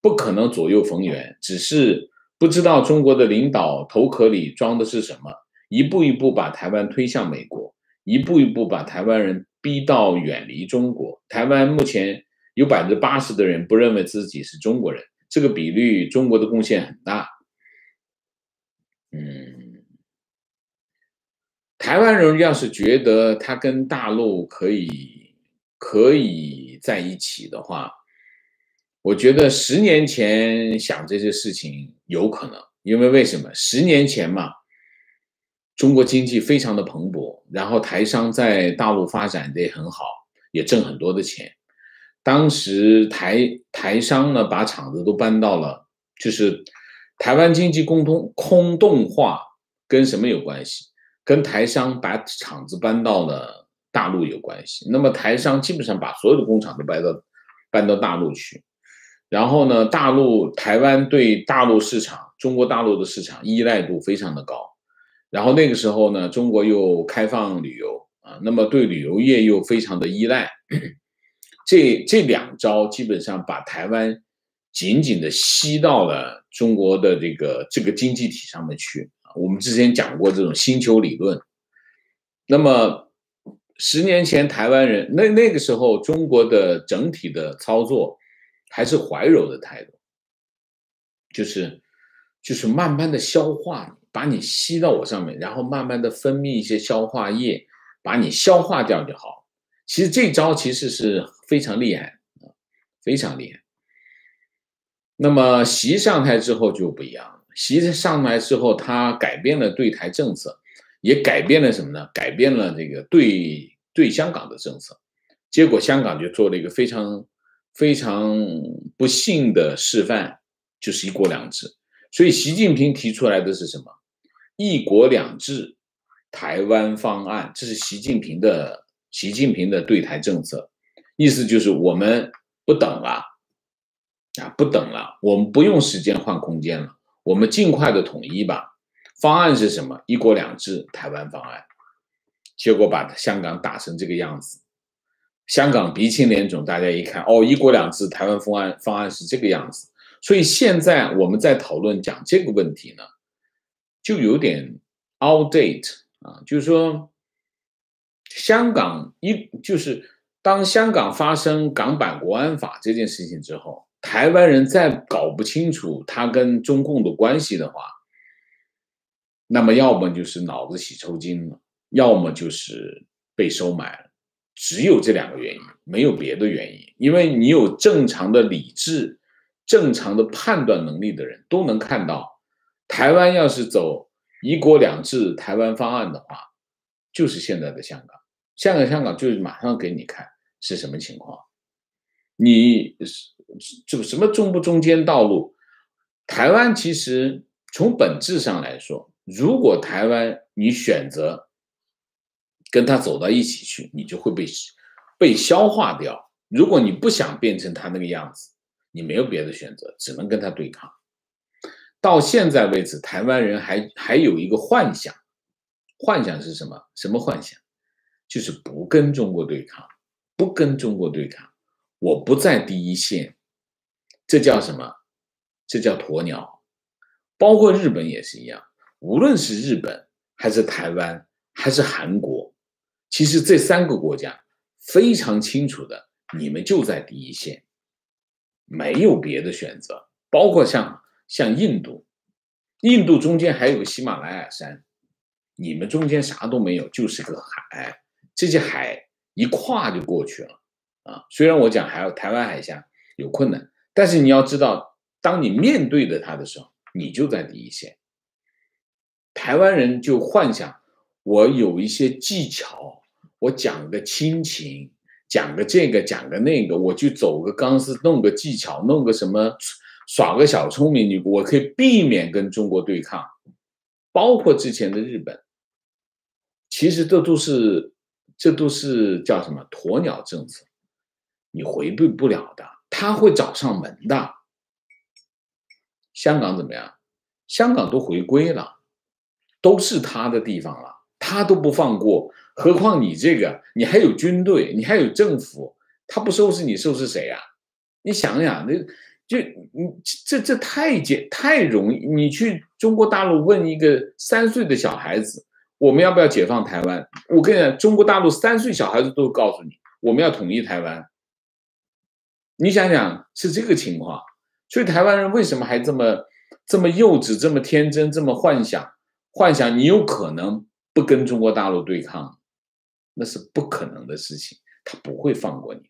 不可能左右逢源。只是不知道中国的领导头壳里装的是什么，一步一步把台湾推向美国，一步一步把台湾人逼到远离中国。台湾目前有百分之八十的人不认为自己是中国人，这个比率中国的贡献很大。嗯。台湾人要是觉得他跟大陆可以可以在一起的话，我觉得十年前想这些事情有可能，因为为什么？十年前嘛，中国经济非常的蓬勃，然后台商在大陆发展的也很好，也挣很多的钱。当时台台商呢，把厂子都搬到了，就是台湾经济共通空洞化，跟什么有关系？跟台商把厂子搬到了大陆有关系，那么台商基本上把所有的工厂都搬到搬到大陆去，然后呢，大陆台湾对大陆市场、中国大陆的市场依赖度非常的高，然后那个时候呢，中国又开放旅游啊，那么对旅游业又非常的依赖，这这两招基本上把台湾紧紧的吸到了中国的这个这个经济体上面去。我们之前讲过这种星球理论，那么十年前台湾人那那个时候中国的整体的操作还是怀柔的态度，就是就是慢慢的消化，把你吸到我上面，然后慢慢的分泌一些消化液，把你消化掉就好。其实这招其实是非常厉害啊，非常厉害。那么习上台之后就不一样了，习上台之后，他改变了对台政策，也改变了什么呢？改变了这个对对香港的政策，结果香港就做了一个非常。非常不幸的示范就是一国两制，所以习近平提出来的是什么？一国两制台湾方案，这是习近平的习近平的对台政策，意思就是我们不等了啊，不等了，我们不用时间换空间了，我们尽快的统一吧。方案是什么？一国两制台湾方案，结果把香港打成这个样子。香港鼻青脸肿，大家一看，哦，一国两制，台湾方案方案是这个样子，所以现在我们在讨论讲这个问题呢，就有点 outdate 啊，就是说，香港一就是当香港发生港版国安法这件事情之后，台湾人再搞不清楚他跟中共的关系的话，那么要么就是脑子洗抽筋了，要么就是被收买了。只有这两个原因，没有别的原因。因为你有正常的理智、正常的判断能力的人，都能看到，台湾要是走一国两制台湾方案的话，就是现在的香港。香港，香港就是马上给你看是什么情况。你是就什么中不中间道路？台湾其实从本质上来说，如果台湾你选择。跟他走到一起去，你就会被被消化掉。如果你不想变成他那个样子，你没有别的选择，只能跟他对抗。到现在为止，台湾人还还有一个幻想，幻想是什么？什么幻想？就是不跟中国对抗，不跟中国对抗，我不在第一线。这叫什么？这叫鸵鸟。包括日本也是一样，无论是日本还是台湾还是韩国。其实这三个国家非常清楚的，你们就在第一线，没有别的选择。包括像像印度，印度中间还有喜马拉雅山，你们中间啥都没有，就是个海，这些海一跨就过去了啊。虽然我讲还有台湾海峡有困难，但是你要知道，当你面对着它的时候，你就在第一线。台湾人就幻想我有一些技巧。我讲个亲情，讲个这个，讲个那个，我去走个钢丝，弄个技巧，弄个什么，耍个小聪明，你我可以避免跟中国对抗，包括之前的日本，其实这都是，这都是叫什么鸵鸟政策，你回避不了的，他会找上门的。香港怎么样？香港都回归了，都是他的地方了，他都不放过。何况你这个，你还有军队，你还有政府，他不收拾你，收拾谁呀？你想想，那就你这这太简太容易。你去中国大陆问一个三岁的小孩子，我们要不要解放台湾？我跟你讲，中国大陆三岁小孩子都告诉你，我们要统一台湾。你想想，是这个情况，所以台湾人为什么还这么这么幼稚、这么天真、这么幻想？幻想你有可能不跟中国大陆对抗？那是不可能的事情，他不会放过你。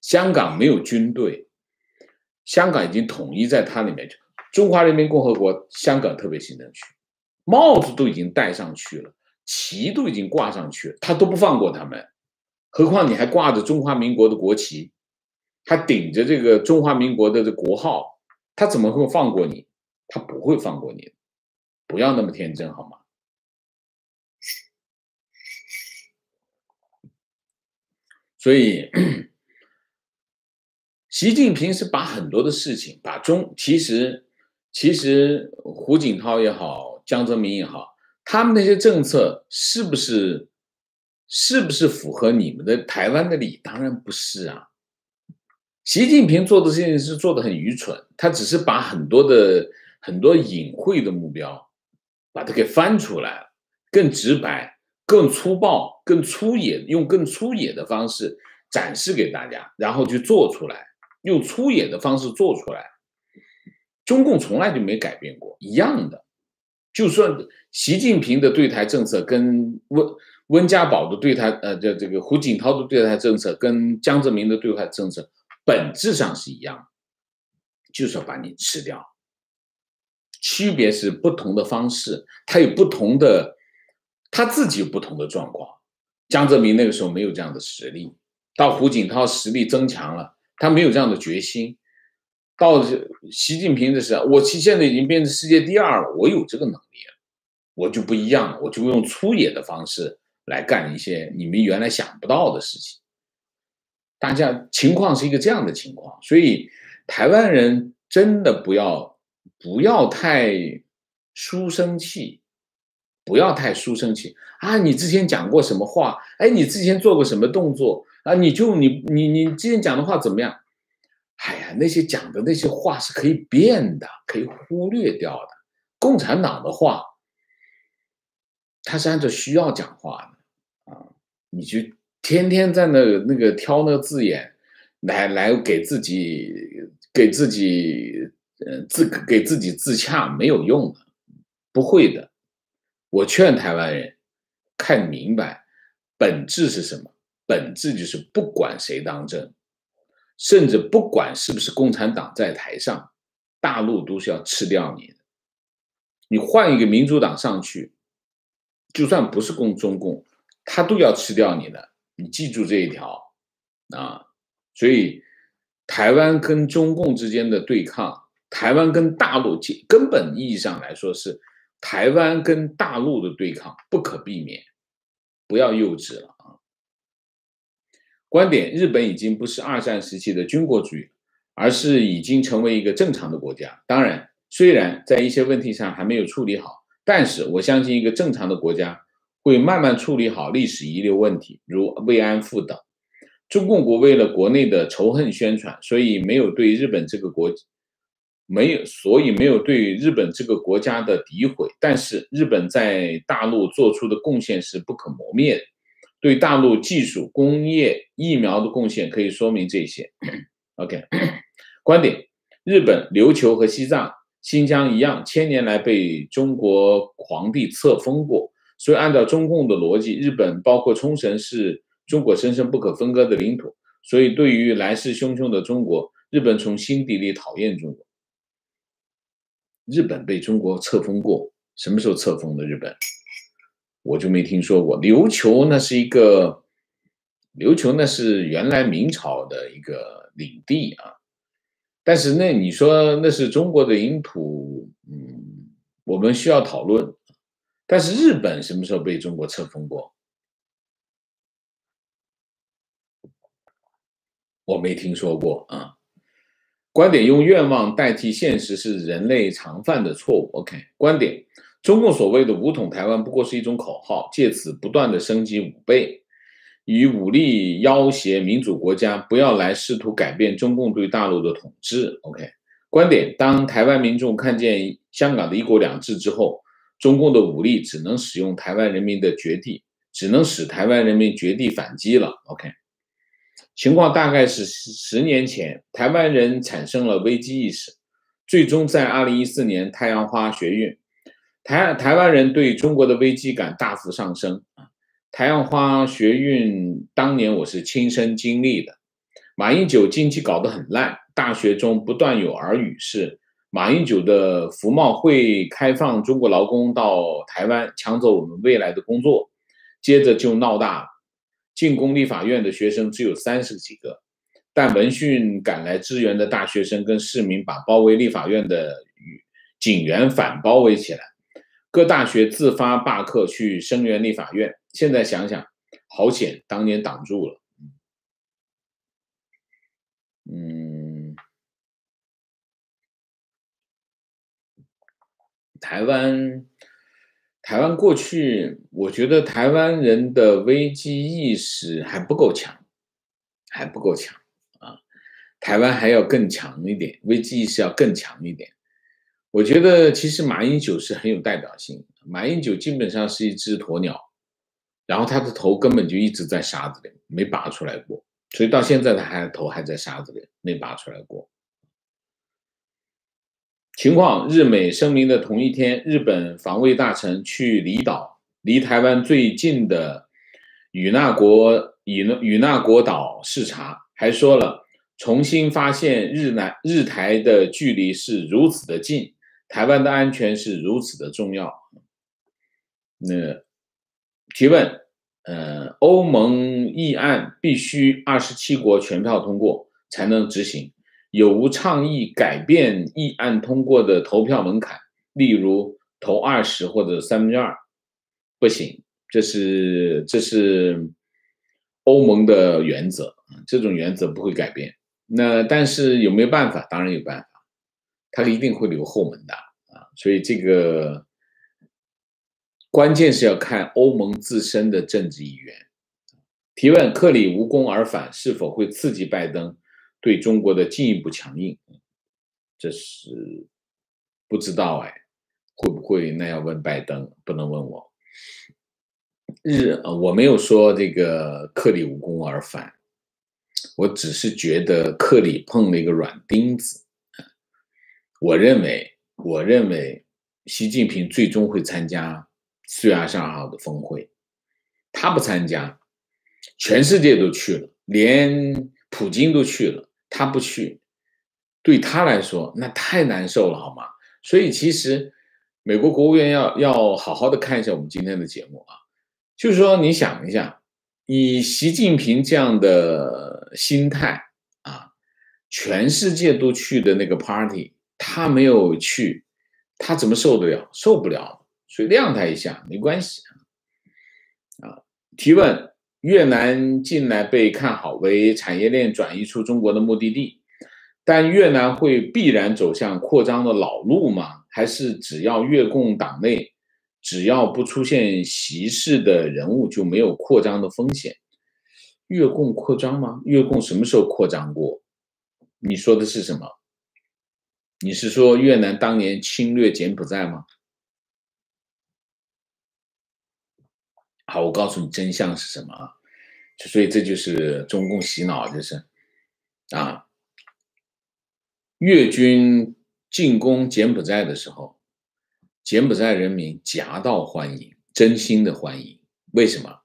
香港没有军队，香港已经统一在它里面去。中华人民共和国香港特别行政区，帽子都已经戴上去了，旗都已经挂上去了，他都不放过他们。何况你还挂着中华民国的国旗，还顶着这个中华民国的这国号，他怎么会放过你？他不会放过你，不要那么天真好吗？所以，习近平是把很多的事情，把中其实其实胡锦涛也好，江泽民也好，他们那些政策是不是是不是符合你们的台湾的理？当然不是啊。习近平做的这件事做的很愚蠢，他只是把很多的很多隐晦的目标，把它给翻出来了，更直白。更粗暴、更粗野，用更粗野的方式展示给大家，然后去做出来，用粗野的方式做出来。中共从来就没改变过，一样的。就算习近平的对台政策跟温温家宝的对台，呃，这这个胡锦涛的对台政策跟江泽民的对台政策本质上是一样，就是要把你吃掉。区别是不同的方式，它有不同的，他自己有不同的状况。江泽民那个时候没有这样的实力，到胡锦涛实力增强了，他没有这样的决心。到习近平的时候，我其现在已经变成世界第二了，我有这个能力了，我就不一样了，我就用粗野的方式来干一些你们原来想不到的事情。大家情况是一个这样的情况，所以台湾人真的不要不要太书生气，不要太书生气啊！你之前讲过什么话？哎，你之前做过什么动作啊？你就你你你之前讲的话怎么样？哎呀，那些讲的那些话是可以变的，可以忽略掉的。共产党的话，他是按照需要讲话的啊。你就天天在那那个挑那个字眼，来来给自己给自己呃自给自己自洽，没有用的，不会的。我劝台湾人看明白，本质是什么？本质就是不管谁当政。甚至不管是不是共产党在台上，大陆都是要吃掉你的。你换一个民主党上去，就算不是共中共，他都要吃掉你的。你记住这一条啊！所以，台湾跟中共之间的对抗，台湾跟大陆根本意义上来说是台湾跟大陆的对抗不可避免，不要幼稚了啊。观点：日本已经不是二战时期的军国主义，而是已经成为一个正常的国家。当然，虽然在一些问题上还没有处理好，但是我相信一个正常的国家会慢慢处理好历史遗留问题，如慰安妇等。中共国为了国内的仇恨宣传，所以没有对日本这个国没有，所以没有对日本这个国家的诋毁。但是，日本在大陆做出的贡献是不可磨灭的。对大陆技术、工业、疫苗的贡献可以说明这些。OK，[coughs] 观点：日本、琉球和西藏、新疆一样，千年来被中国皇帝册封过，所以按照中共的逻辑，日本包括冲绳是中国生生不可分割的领土。所以，对于来势汹汹的中国，日本从心底里讨厌中国。日本被中国册封过，什么时候册封的？日本？我就没听说过琉球，那是一个琉球，那是原来明朝的一个领地啊。但是那你说那是中国的领土，嗯，我们需要讨论。但是日本什么时候被中国册封过？我没听说过啊。观点用愿望代替现实是人类常犯的错误。OK，观点。中共所谓的武统台湾不过是一种口号，借此不断的升级武备，以武力要挟民主国家不要来试图改变中共对大陆的统治。OK，观点：当台湾民众看见香港的一国两制之后，中共的武力只能使用台湾人民的绝地，只能使台湾人民绝地反击了。OK，情况大概是十年前，台湾人产生了危机意识，最终在二零一四年太阳花学运。台台湾人对中国的危机感大幅上升啊！太阳花学运当年我是亲身经历的。马英九经济搞得很烂，大学中不断有耳语是马英九的服贸会开放中国劳工到台湾，抢走我们未来的工作。接着就闹大了，进攻立法院的学生只有三十几个，但闻讯赶来支援的大学生跟市民把包围立法院的警员反包围起来。各大学自发罢课去声援立法院，现在想想，好险当年挡住了。嗯，台湾，台湾过去，我觉得台湾人的危机意识还不够强，还不够强啊！台湾还要更强一点，危机意识要更强一点。我觉得其实马英九是很有代表性。马英九基本上是一只鸵鸟，然后他的头根本就一直在沙子里，没拔出来过所以到现在他还头还在沙子里没拔出来过。情况：日美声明的同一天，日本防卫大臣去离岛，离台湾最近的与那国与那与那国岛视察，还说了重新发现日南日台的距离是如此的近，台湾的安全是如此的重要。那提问。呃，欧盟议案必须二十七国全票通过才能执行，有无倡议改变议案通过的投票门槛？例如投二十或者三分之二？不行，这是这是欧盟的原则这种原则不会改变。那但是有没有办法？当然有办法，他一定会留后门的啊，所以这个。关键是要看欧盟自身的政治意愿。提问：克里无功而返是否会刺激拜登对中国的进一步强硬？这是不知道哎，会不会？那要问拜登，不能问我。日，我没有说这个克里无功而返，我只是觉得克里碰了一个软钉子。我认为，我认为习近平最终会参加。四月二十二号的峰会，他不参加，全世界都去了，连普京都去了，他不去，对他来说那太难受了，好吗？所以其实美国国务院要要好好的看一下我们今天的节目啊，就是说你想一下，以习近平这样的心态啊，全世界都去的那个 party，他没有去，他怎么受得了？受不了。所以晾他一下没关系啊。提问：越南近来被看好为产业链转移出中国的目的地，但越南会必然走向扩张的老路吗？还是只要越共党内只要不出现习氏的人物就没有扩张的风险？越共扩张吗？越共什么时候扩张过？你说的是什么？你是说越南当年侵略柬埔寨吗？好，我告诉你真相是什么啊？所以这就是中共洗脑，就是啊，越军进攻柬埔寨的时候，柬埔寨人民夹道欢迎，真心的欢迎。为什么？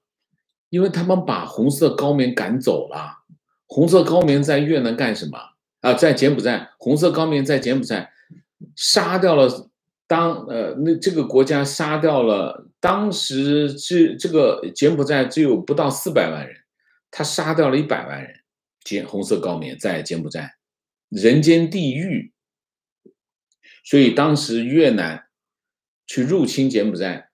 因为他们把红色高棉赶走了。红色高棉在越南干什么啊？在柬埔寨，红色高棉在柬埔寨杀掉了。当呃，那这个国家杀掉了，当时这这个柬埔寨只有不到四百万人，他杀掉了一百万人，柬红色高棉在柬埔寨，人间地狱。所以当时越南去入侵柬埔寨，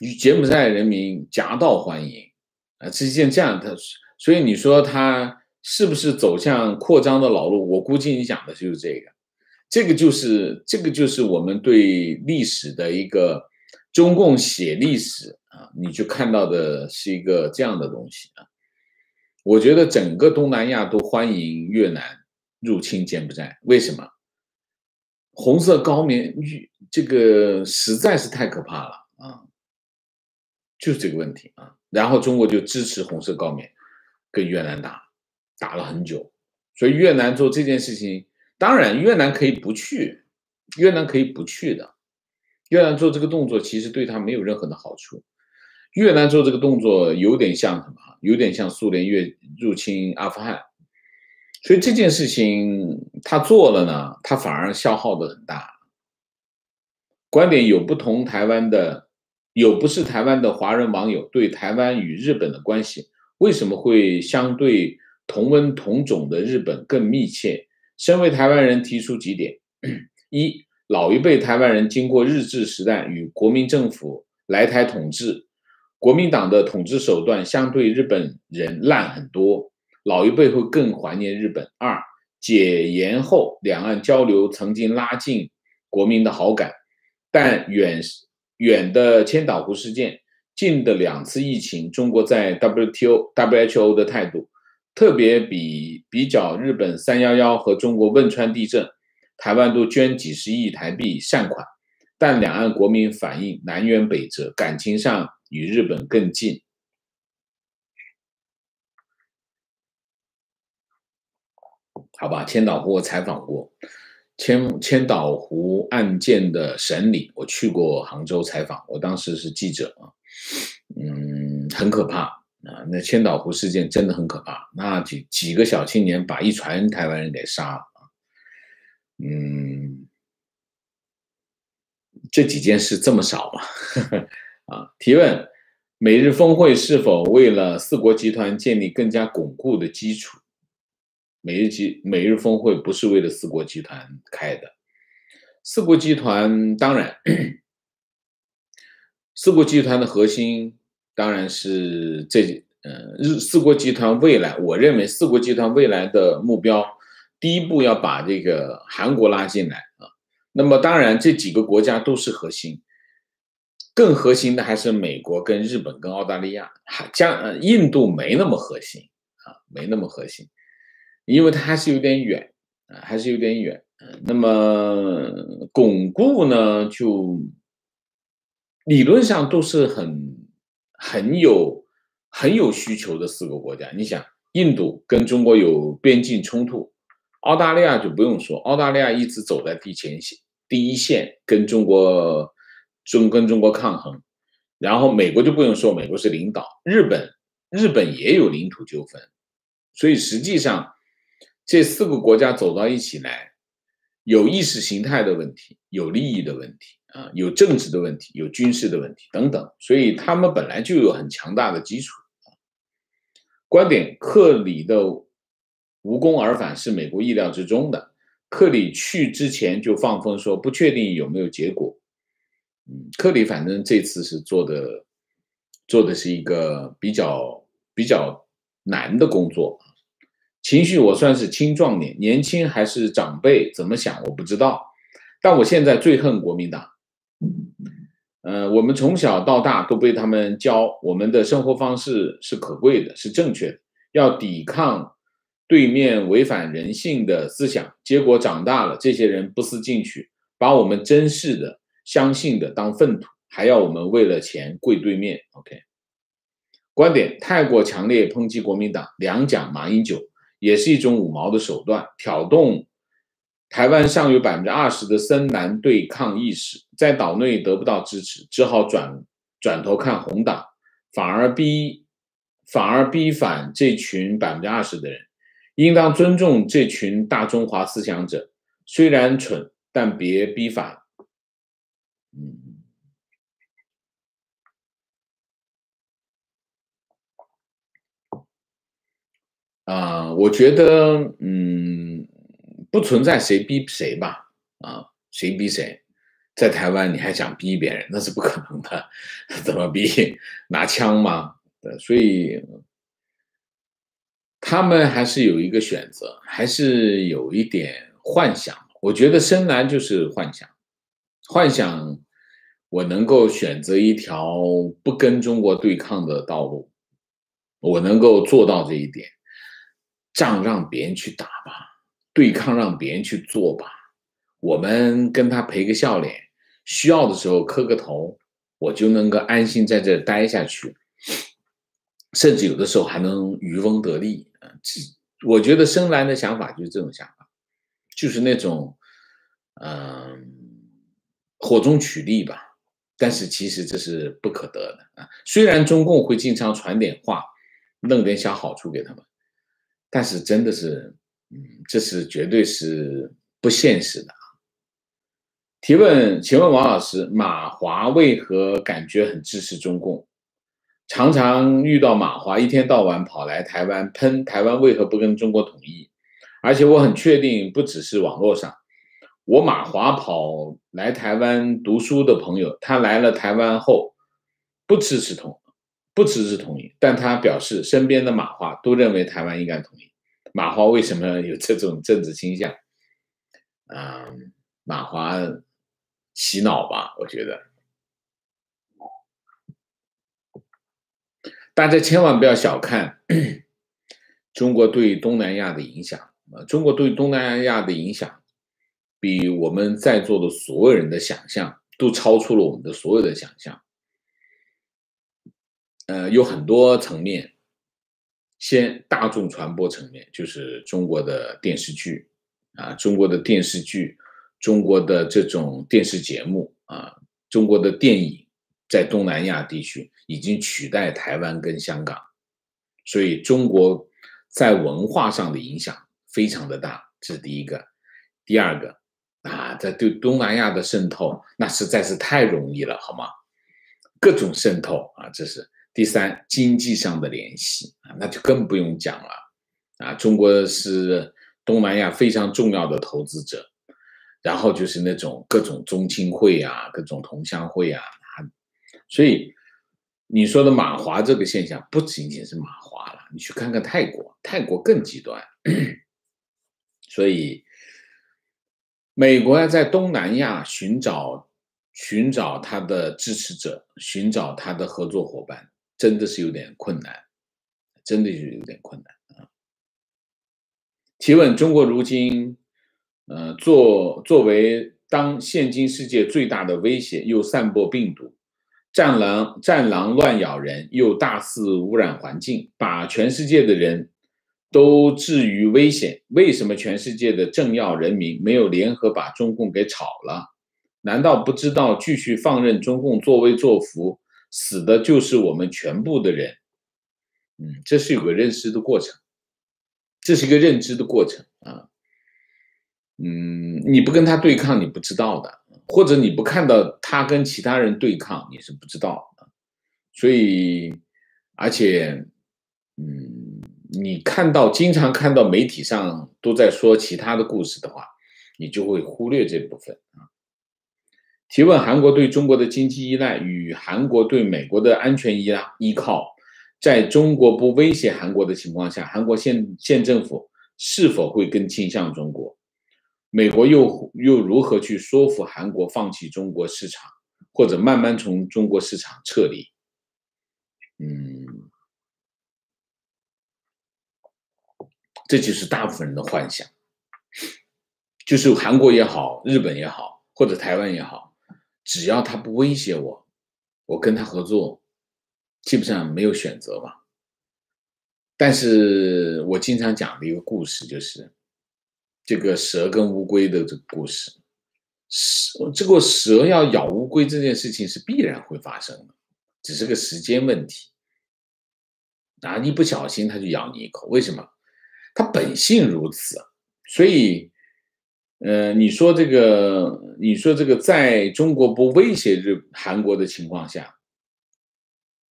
与柬埔寨人民夹道欢迎啊，是一件这样的。所以你说他是不是走向扩张的老路？我估计你讲的就是这个。这个就是这个就是我们对历史的一个中共写历史啊，你就看到的是一个这样的东西啊。我觉得整个东南亚都欢迎越南入侵柬埔寨，为什么？红色高棉这个实在是太可怕了啊，就是这个问题啊。然后中国就支持红色高棉跟越南打，打了很久，所以越南做这件事情。当然，越南可以不去，越南可以不去的。越南做这个动作其实对他没有任何的好处。越南做这个动作有点像什么？有点像苏联越入侵阿富汗。所以这件事情他做了呢，他反而消耗的很大。观点有不同，台湾的有不是台湾的华人网友对台湾与日本的关系为什么会相对同温同种的日本更密切？身为台湾人，提出几点：一，老一辈台湾人经过日治时代与国民政府来台统治，国民党的统治手段相对日本人烂很多，老一辈会更怀念日本。二，解严后两岸交流曾经拉近国民的好感，但远远的千岛湖事件，近的两次疫情，中国在 WTO、WHO 的态度。特别比比较日本三幺幺和中国汶川地震，台湾都捐几十亿台币善款，但两岸国民反映南辕北辙，感情上与日本更近。好吧？千岛湖我采访过，千千岛湖案件的审理，我去过杭州采访，我当时是记者啊，嗯，很可怕啊，那千岛湖事件真的很可怕，那几几个小青年把一船台湾人给杀了，嗯，这几件事这么少吗？[laughs] 啊，提问。美日峰会是否为了四国集团建立更加巩固的基础？美日集美日峰会不是为了四国集团开的。四国集团当然，[clears throat] 四国集团的核心当然是这呃日四国集团未来，我认为四国集团未来的目标，第一步要把这个韩国拉进来啊。那么当然这几个国家都是核心。更核心的还是美国跟日本跟澳大利亚，还加呃印度没那么核心啊，没那么核心，因为它还是有点远啊，还是有点远。那么巩固呢，就理论上都是很很有很有需求的四个国家。你想，印度跟中国有边境冲突，澳大利亚就不用说，澳大利亚一直走在第前线第一线，跟中国。中跟中国抗衡，然后美国就不用说，美国是领导。日本，日本也有领土纠纷，所以实际上这四个国家走到一起来，有意识形态的问题，有利益的问题啊，有政治的问题，有军事的问题等等，所以他们本来就有很强大的基础。观点：克里的无功而返是美国意料之中的。克里去之前就放风说，不确定有没有结果。嗯，克里反正这次是做的，做的是一个比较比较难的工作。情绪我算是青壮年，年轻还是长辈怎么想我不知道，但我现在最恨国民党。嗯，我们从小到大都被他们教，我们的生活方式是可贵的，是正确的，要抵抗对面违反人性的思想。结果长大了，这些人不思进取，把我们珍视的。相信的当粪土，还要我们为了钱跪对面？OK，观点太过强烈抨击国民党，两蒋马英九也是一种五毛的手段，挑动台湾尚有百分之二十的深蓝对抗意识，在岛内得不到支持，只好转转头看红党，反而逼反而逼反这群百分之二十的人，应当尊重这群大中华思想者，虽然蠢，但别逼反。嗯，啊，我觉得，嗯，不存在谁逼谁吧，啊，谁逼谁，在台湾你还想逼别人，那是不可能的，[laughs] 怎么逼？拿枪吗？所以他们还是有一个选择，还是有一点幻想。我觉得深蓝就是幻想，幻想。我能够选择一条不跟中国对抗的道路，我能够做到这一点。仗让别人去打吧，对抗让别人去做吧，我们跟他赔个笑脸，需要的时候磕个头，我就能够安心在这待下去，甚至有的时候还能渔翁得利。我觉得深蓝的想法就是这种想法，就是那种，嗯，火中取栗吧。但是其实这是不可得的啊！虽然中共会经常传点话，弄点小好处给他们，但是真的是，嗯，这是绝对是不现实的啊！提问，请问王老师，马华为何感觉很支持中共？常常遇到马华一天到晚跑来台湾喷台湾为何不跟中国统一？而且我很确定，不只是网络上。我马华跑来台湾读书的朋友，他来了台湾后不支持统，不支持统一，但他表示身边的马华都认为台湾应该统一。马华为什么有这种政治倾向？嗯，马华洗脑吧，我觉得。大家千万不要小看 [clears throat] 中国对东南亚的影响啊！中国对东南亚的影响。比我们在座的所有人的想象都超出了我们的所有的想象，呃，有很多层面。先大众传播层面，就是中国的电视剧啊，中国的电视剧，中国的这种电视节目啊，中国的电影，在东南亚地区已经取代台湾跟香港，所以中国在文化上的影响非常的大，这是第一个。第二个啊，在对东南亚的渗透，那实在是太容易了，好吗？各种渗透啊，这是。第三，经济上的联系啊，那就更不用讲了啊。中国是东南亚非常重要的投资者，然后就是那种各种宗亲会啊，各种同乡会啊，所以你说的马华这个现象不仅仅是马华了，你去看看泰国，泰国更极端。[coughs] 所以，美国要在东南亚寻找寻找他的支持者，寻找他的合作伙伴。真的是有点困难，真的是有点困难啊！提问：中国如今，呃，作作为当现今世界最大的威胁，又散播病毒，战狼战狼乱咬人，又大肆污染环境，把全世界的人都置于危险。为什么全世界的政要人民没有联合把中共给炒了？难道不知道继续放任中共作威作福？死的就是我们全部的人，嗯，这是有个认识的过程，这是一个认知的过程啊，嗯，你不跟他对抗，你不知道的，或者你不看到他跟其他人对抗，你是不知道的，所以，而且，嗯，你看到经常看到媒体上都在说其他的故事的话，你就会忽略这部分啊。提问：韩国对中国的经济依赖与韩国对美国的安全依赖依靠，在中国不威胁韩国的情况下，韩国县县政府是否会更倾向中国？美国又又如何去说服韩国放弃中国市场，或者慢慢从中国市场撤离？嗯，这就是大部分人的幻想，就是韩国也好，日本也好，或者台湾也好。只要他不威胁我，我跟他合作，基本上没有选择吧。但是我经常讲的一个故事就是，这个蛇跟乌龟的这个故事，蛇这个蛇要咬乌龟这件事情是必然会发生的，只是个时间问题。啊，一不小心它就咬你一口，为什么？它本性如此，所以。呃，你说这个，你说这个，在中国不威胁日韩国的情况下，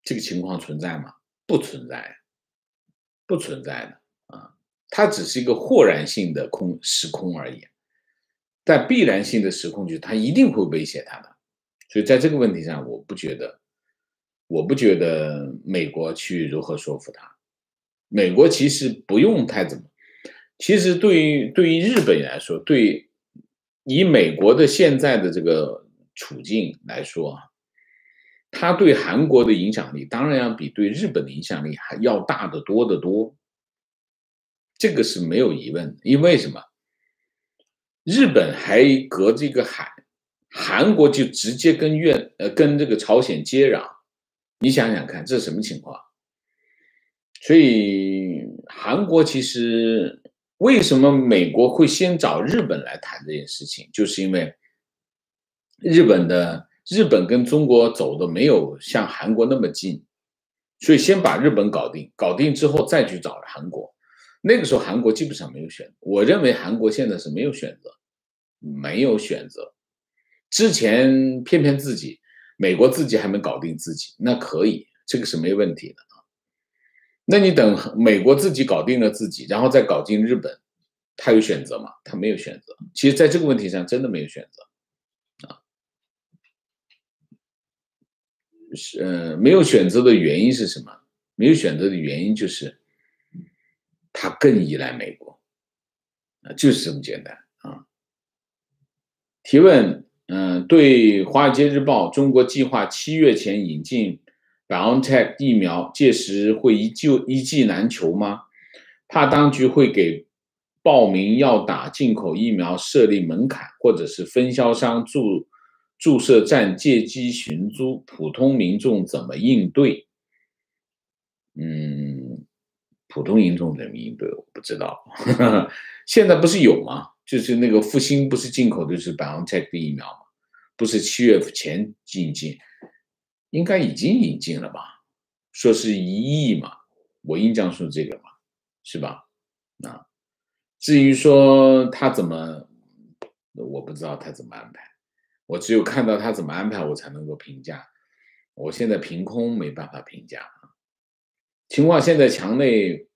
这个情况存在吗？不存在，不存在的啊，它只是一个豁然性的空时空而已。但必然性的时空就它一定会威胁他的，所以在这个问题上，我不觉得，我不觉得美国去如何说服他。美国其实不用太怎么。其实，对于对于日本来说，对以美国的现在的这个处境来说啊，它对韩国的影响力当然要比对日本的影响力还要大得多得多。这个是没有疑问的，因为什么？日本还隔着一个海，韩国就直接跟越呃跟这个朝鲜接壤，你想想看，这是什么情况？所以韩国其实。为什么美国会先找日本来谈这件事情？就是因为日本的日本跟中国走的没有像韩国那么近，所以先把日本搞定，搞定之后再去找韩国。那个时候韩国基本上没有选，我认为韩国现在是没有选择，没有选择。之前骗骗自己，美国自己还没搞定自己，那可以，这个是没问题的。那你等美国自己搞定了自己，然后再搞进日本，他有选择吗？他没有选择。其实，在这个问题上，真的没有选择啊。是，呃，没有选择的原因是什么？没有选择的原因就是，他更依赖美国，啊，就是这么简单啊。提问，嗯，对《华尔街日报》，中国计划七月前引进。BioNTech 疫苗届时会一就一剂难求吗？怕当局会给报名要打进口疫苗设立门槛，或者是分销商注注射站借机寻租，普通民众怎么应对？嗯，普通民众怎么应对，我不知道。[laughs] 现在不是有吗？就是那个复兴不是进口的是 BioNTech 的疫苗吗？不是七月前引进，应该已经引进了吧？说是一亿嘛，我印象是这个嘛，是吧？啊，至于说他怎么，我不知道他怎么安排，我只有看到他怎么安排，我才能够评价。我现在凭空没办法评价啊。情况现在墙内，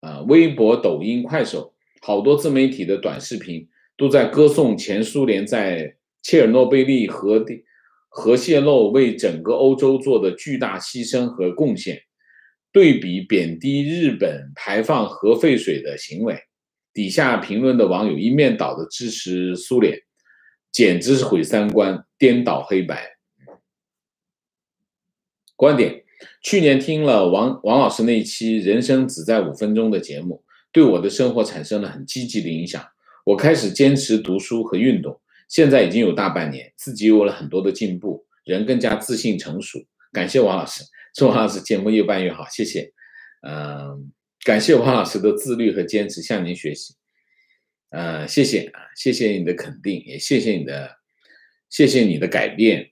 啊，微博、抖音、快手，好多自媒体的短视频都在歌颂前苏联在切尔诺贝利核地。核泄漏为整个欧洲做的巨大牺牲和贡献，对比贬低日本排放核废水的行为，底下评论的网友一面倒的支持苏联，简直是毁三观、颠倒黑白。观点：去年听了王王老师那一期《人生只在五分钟》的节目，对我的生活产生了很积极的影响。我开始坚持读书和运动。现在已经有大半年，自己有了很多的进步，人更加自信成熟。感谢王老师，祝王老师节目越办越好，谢谢。嗯，感谢王老师的自律和坚持，向您学习。呃，谢谢啊，谢谢你的肯定，也谢谢你的，谢谢你的改变。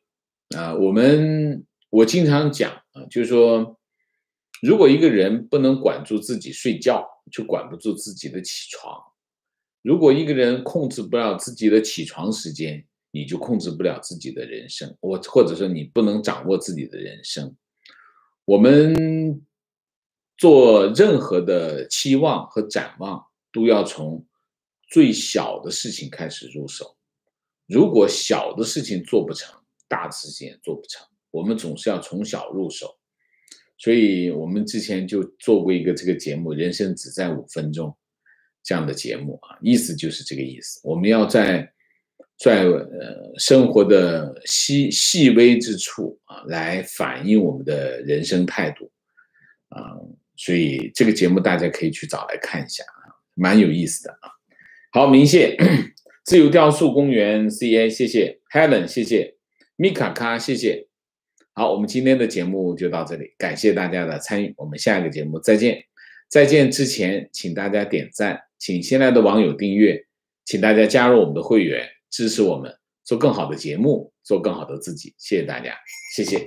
啊，我们我经常讲啊，就是说，如果一个人不能管住自己睡觉，就管不住自己的起床。如果一个人控制不了自己的起床时间，你就控制不了自己的人生。我或者说你不能掌握自己的人生。我们做任何的期望和展望，都要从最小的事情开始入手。如果小的事情做不成，大事情也做不成。我们总是要从小入手。所以我们之前就做过一个这个节目，《人生只在五分钟》。这样的节目啊，意思就是这个意思。我们要在在呃生活的细细微之处啊，来反映我们的人生态度啊。所以这个节目大家可以去找来看一下啊，蛮有意思的啊。好，明谢 [clears throat] 自由雕塑公园 C A，谢谢 Helen，谢谢米卡卡，谢谢。好，我们今天的节目就到这里，感谢大家的参与，我们下一个节目再见。再见之前，请大家点赞。请新来的网友订阅，请大家加入我们的会员，支持我们做更好的节目，做更好的自己。谢谢大家，谢谢。